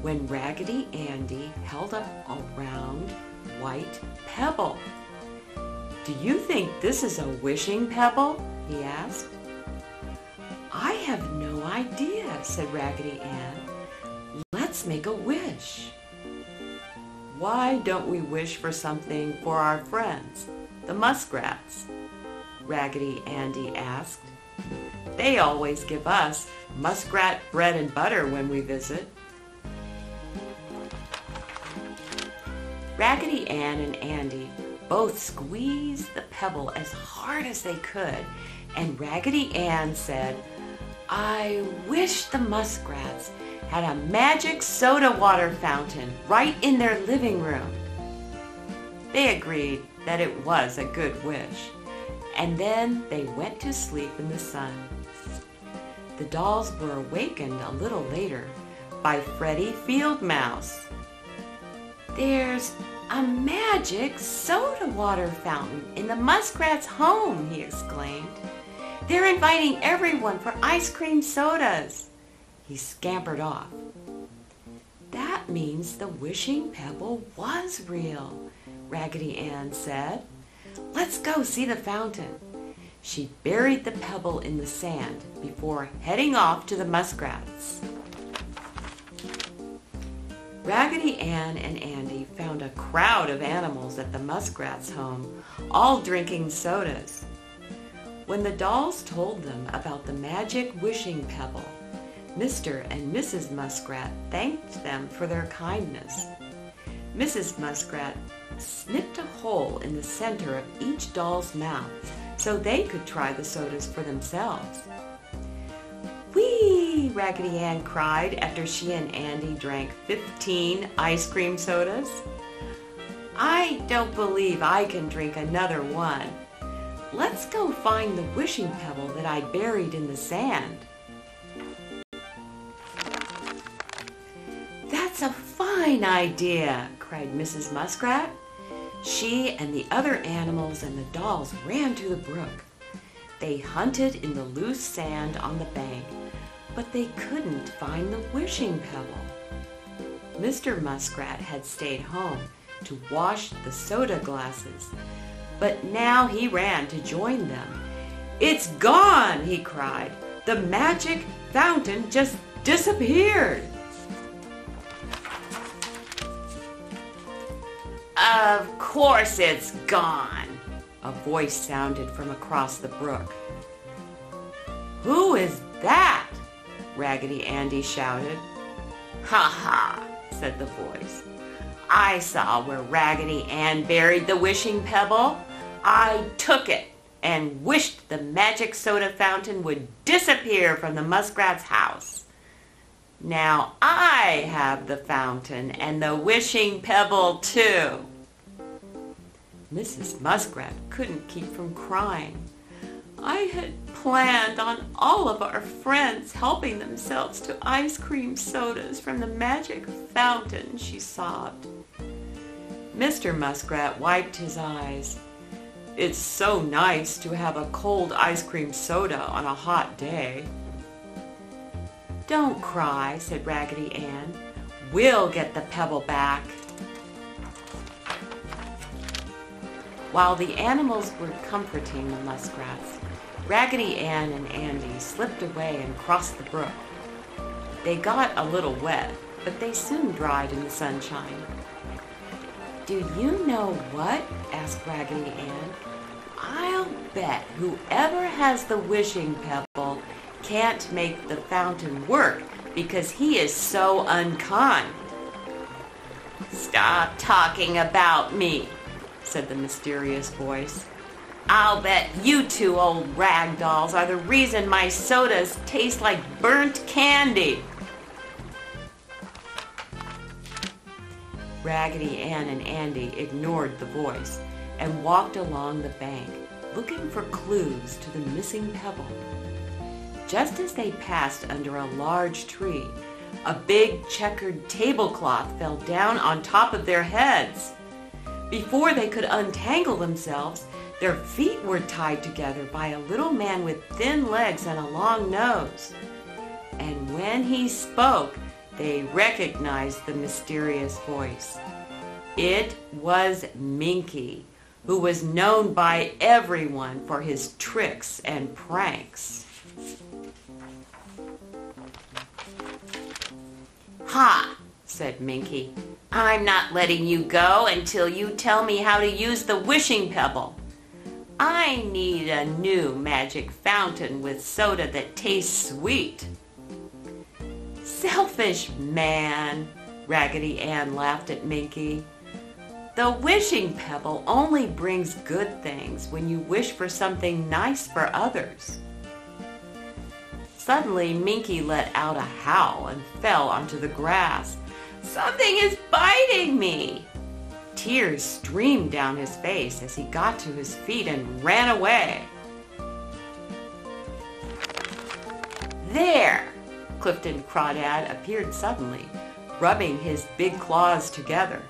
when Raggedy Andy held up a round white pebble. Do you think this is a wishing pebble? he asked. I have no idea, said Raggedy Ann. Let's make a wish. Why don't we wish for something for our friends, the muskrats? Raggedy Andy asked. They always give us muskrat bread and butter when we visit. Raggedy Ann and Andy both squeezed the pebble as hard as they could, and Raggedy Ann said, I wish the muskrats had a magic soda water fountain right in their living room. They agreed that it was a good wish, and then they went to sleep in the sun. The dolls were awakened a little later by Freddie Field Mouse. There's a magic soda water fountain in the muskrat's home, he exclaimed. They're inviting everyone for ice cream sodas. He scampered off. That means the wishing pebble was real, Raggedy Ann said. Let's go see the fountain. She buried the pebble in the sand before heading off to the muskrats. Raggedy Ann and Andy found a crowd of animals at the muskrat's home, all drinking sodas. When the dolls told them about the magic wishing pebble, Mr. and Mrs. Muskrat thanked them for their kindness. Mrs. Muskrat snipped a hole in the center of each doll's mouth so they could try the sodas for themselves. Whee! Raggedy Ann cried after she and Andy drank 15 ice cream sodas. I don't believe I can drink another one. Let's go find the wishing pebble that I buried in the sand. That's a fine idea, cried Mrs. Muskrat. She and the other animals and the dolls ran to the brook. They hunted in the loose sand on the bank but they couldn't find the wishing pebble. Mr. Muskrat had stayed home to wash the soda glasses, but now he ran to join them. It's gone, he cried. The magic fountain just disappeared. Of course it's gone, a voice sounded from across the brook. Who is that? Raggedy Andy shouted. Ha ha, said the voice. I saw where Raggedy Ann buried the wishing pebble. I took it and wished the magic soda fountain would disappear from the muskrat's house. Now I have the fountain and the wishing pebble too. Mrs. Muskrat couldn't keep from crying. I had planned on all of our friends helping themselves to ice cream sodas from the magic fountain, she sobbed. Mr. Muskrat wiped his eyes. It's so nice to have a cold ice cream soda on a hot day. Don't cry, said Raggedy Ann. We'll get the pebble back. While the animals were comforting the muskrats, Raggedy Ann and Andy slipped away and crossed the brook. They got a little wet, but they soon dried in the sunshine. Do you know what? asked Raggedy Ann. I'll bet whoever has the wishing pebble can't make the fountain work because he is so unkind. Stop talking about me, said the mysterious voice. I'll bet you two old rag dolls are the reason my sodas taste like burnt candy. Raggedy Ann and Andy ignored the voice and walked along the bank, looking for clues to the missing pebble. Just as they passed under a large tree, a big checkered tablecloth fell down on top of their heads. Before they could untangle themselves, their feet were tied together by a little man with thin legs and a long nose. And when he spoke, they recognized the mysterious voice. It was Minky, who was known by everyone for his tricks and pranks. Ha, said Minky. I'm not letting you go until you tell me how to use the wishing pebble. I need a new magic fountain with soda that tastes sweet. Selfish man, Raggedy Ann laughed at Minky. The wishing pebble only brings good things when you wish for something nice for others. Suddenly, Minky let out a howl and fell onto the grass. Something is biting me! Tears streamed down his face as he got to his feet and ran away. There! Clifton Crawdad appeared suddenly, rubbing his big claws together.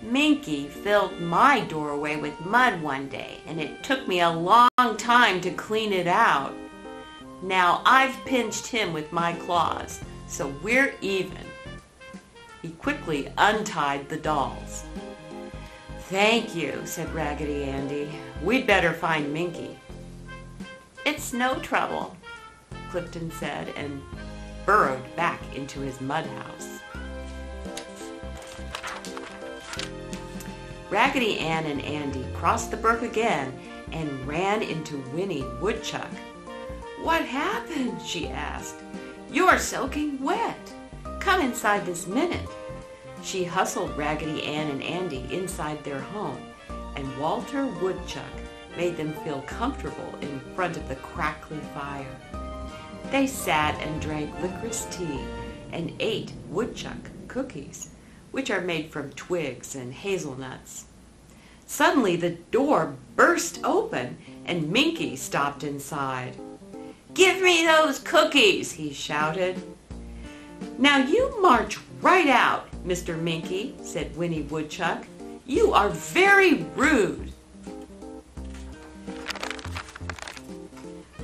Minky filled my doorway with mud one day, and it took me a long time to clean it out. Now I've pinched him with my claws, so we're even. He quickly untied the dolls. Thank you, said Raggedy Andy. We'd better find Minky. It's no trouble, Clifton said, and burrowed back into his mud house. Raggedy Ann and Andy crossed the brook again and ran into Winnie Woodchuck. What happened? she asked. You're soaking wet. Come inside this minute. She hustled Raggedy Ann and Andy inside their home, and Walter Woodchuck made them feel comfortable in front of the crackly fire. They sat and drank licorice tea and ate woodchuck cookies, which are made from twigs and hazelnuts. Suddenly the door burst open and Minky stopped inside. Give me those cookies, he shouted. Now you march right out, Mr. Minky, said Winnie Woodchuck. You are very rude.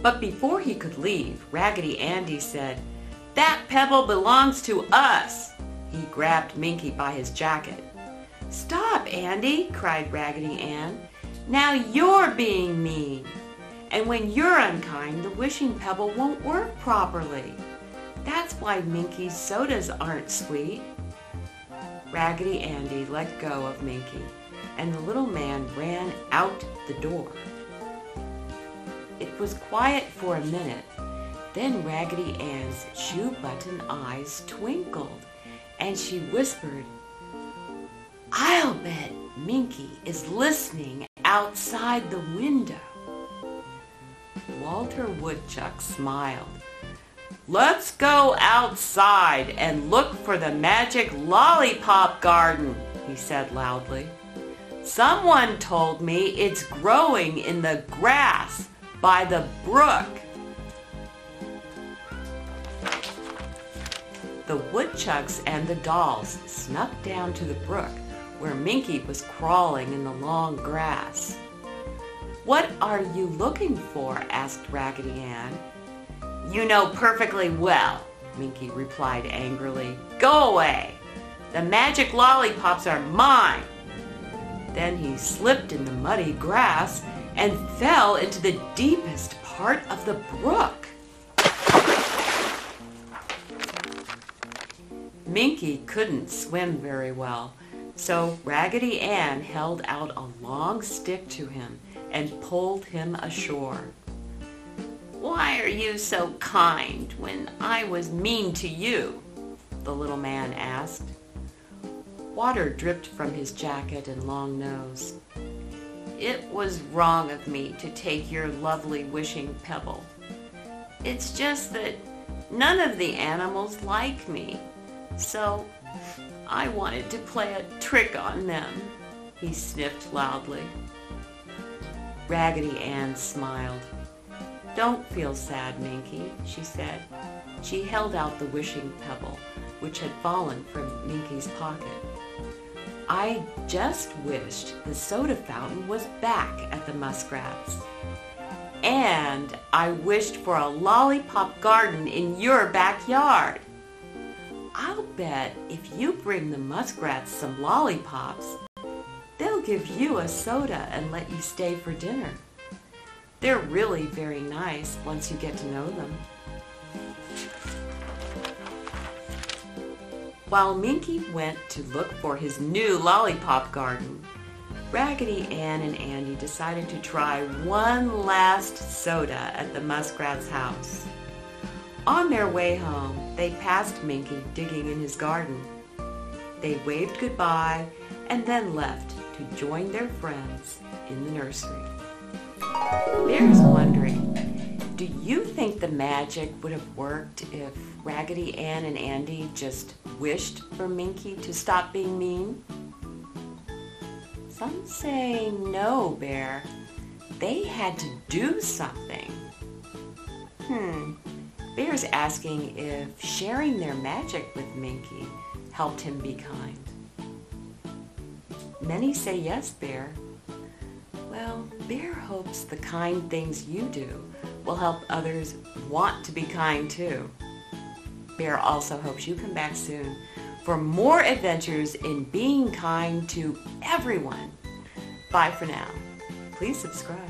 But before he could leave, Raggedy Andy said, That pebble belongs to us. He grabbed Minky by his jacket. Stop, Andy, cried Raggedy Ann. Now you're being mean. And when you're unkind, the wishing pebble won't work properly. That's why Minky's sodas aren't sweet. Raggedy Andy let go of Minky, and the little man ran out the door. It was quiet for a minute. Then Raggedy Ann's shoe button eyes twinkled, and she whispered, I'll bet Minky is listening outside the window. Walter Woodchuck smiled. Let's go outside and look for the magic lollipop garden, he said loudly. Someone told me it's growing in the grass by the brook. The woodchucks and the dolls snuck down to the brook where Minky was crawling in the long grass. What are you looking for? asked Raggedy Ann. You know perfectly well, Minky replied angrily. Go away! The magic lollipops are mine! Then he slipped in the muddy grass and fell into the deepest part of the brook. Minky couldn't swim very well, so Raggedy Ann held out a long stick to him and pulled him ashore. Why are you so kind when I was mean to you? the little man asked. Water dripped from his jacket and long nose. It was wrong of me to take your lovely wishing pebble. It's just that none of the animals like me, so I wanted to play a trick on them, he sniffed loudly. Raggedy Ann smiled. Don't feel sad, Minky, she said. She held out the wishing pebble, which had fallen from Minky's pocket. I just wished the soda fountain was back at the Muskrats. And I wished for a lollipop garden in your backyard. I'll bet if you bring the Muskrats some lollipops, they'll give you a soda and let you stay for dinner. They're really very nice once you get to know them. While Minky went to look for his new lollipop garden, Raggedy Ann and Andy decided to try one last soda at the Muskrat's house. On their way home, they passed Minky digging in his garden. They waved goodbye and then left to join their friends in the nursery. Bear's wondering, do you think the magic would have worked if Raggedy Ann and Andy just wished for Minky to stop being mean? Some say no, Bear. They had to do something. Hmm. Bear's asking if sharing their magic with Minky helped him be kind. Many say yes, Bear. Well, Bear hopes the kind things you do will help others want to be kind too. Bear also hopes you come back soon for more adventures in being kind to everyone. Bye for now. Please subscribe.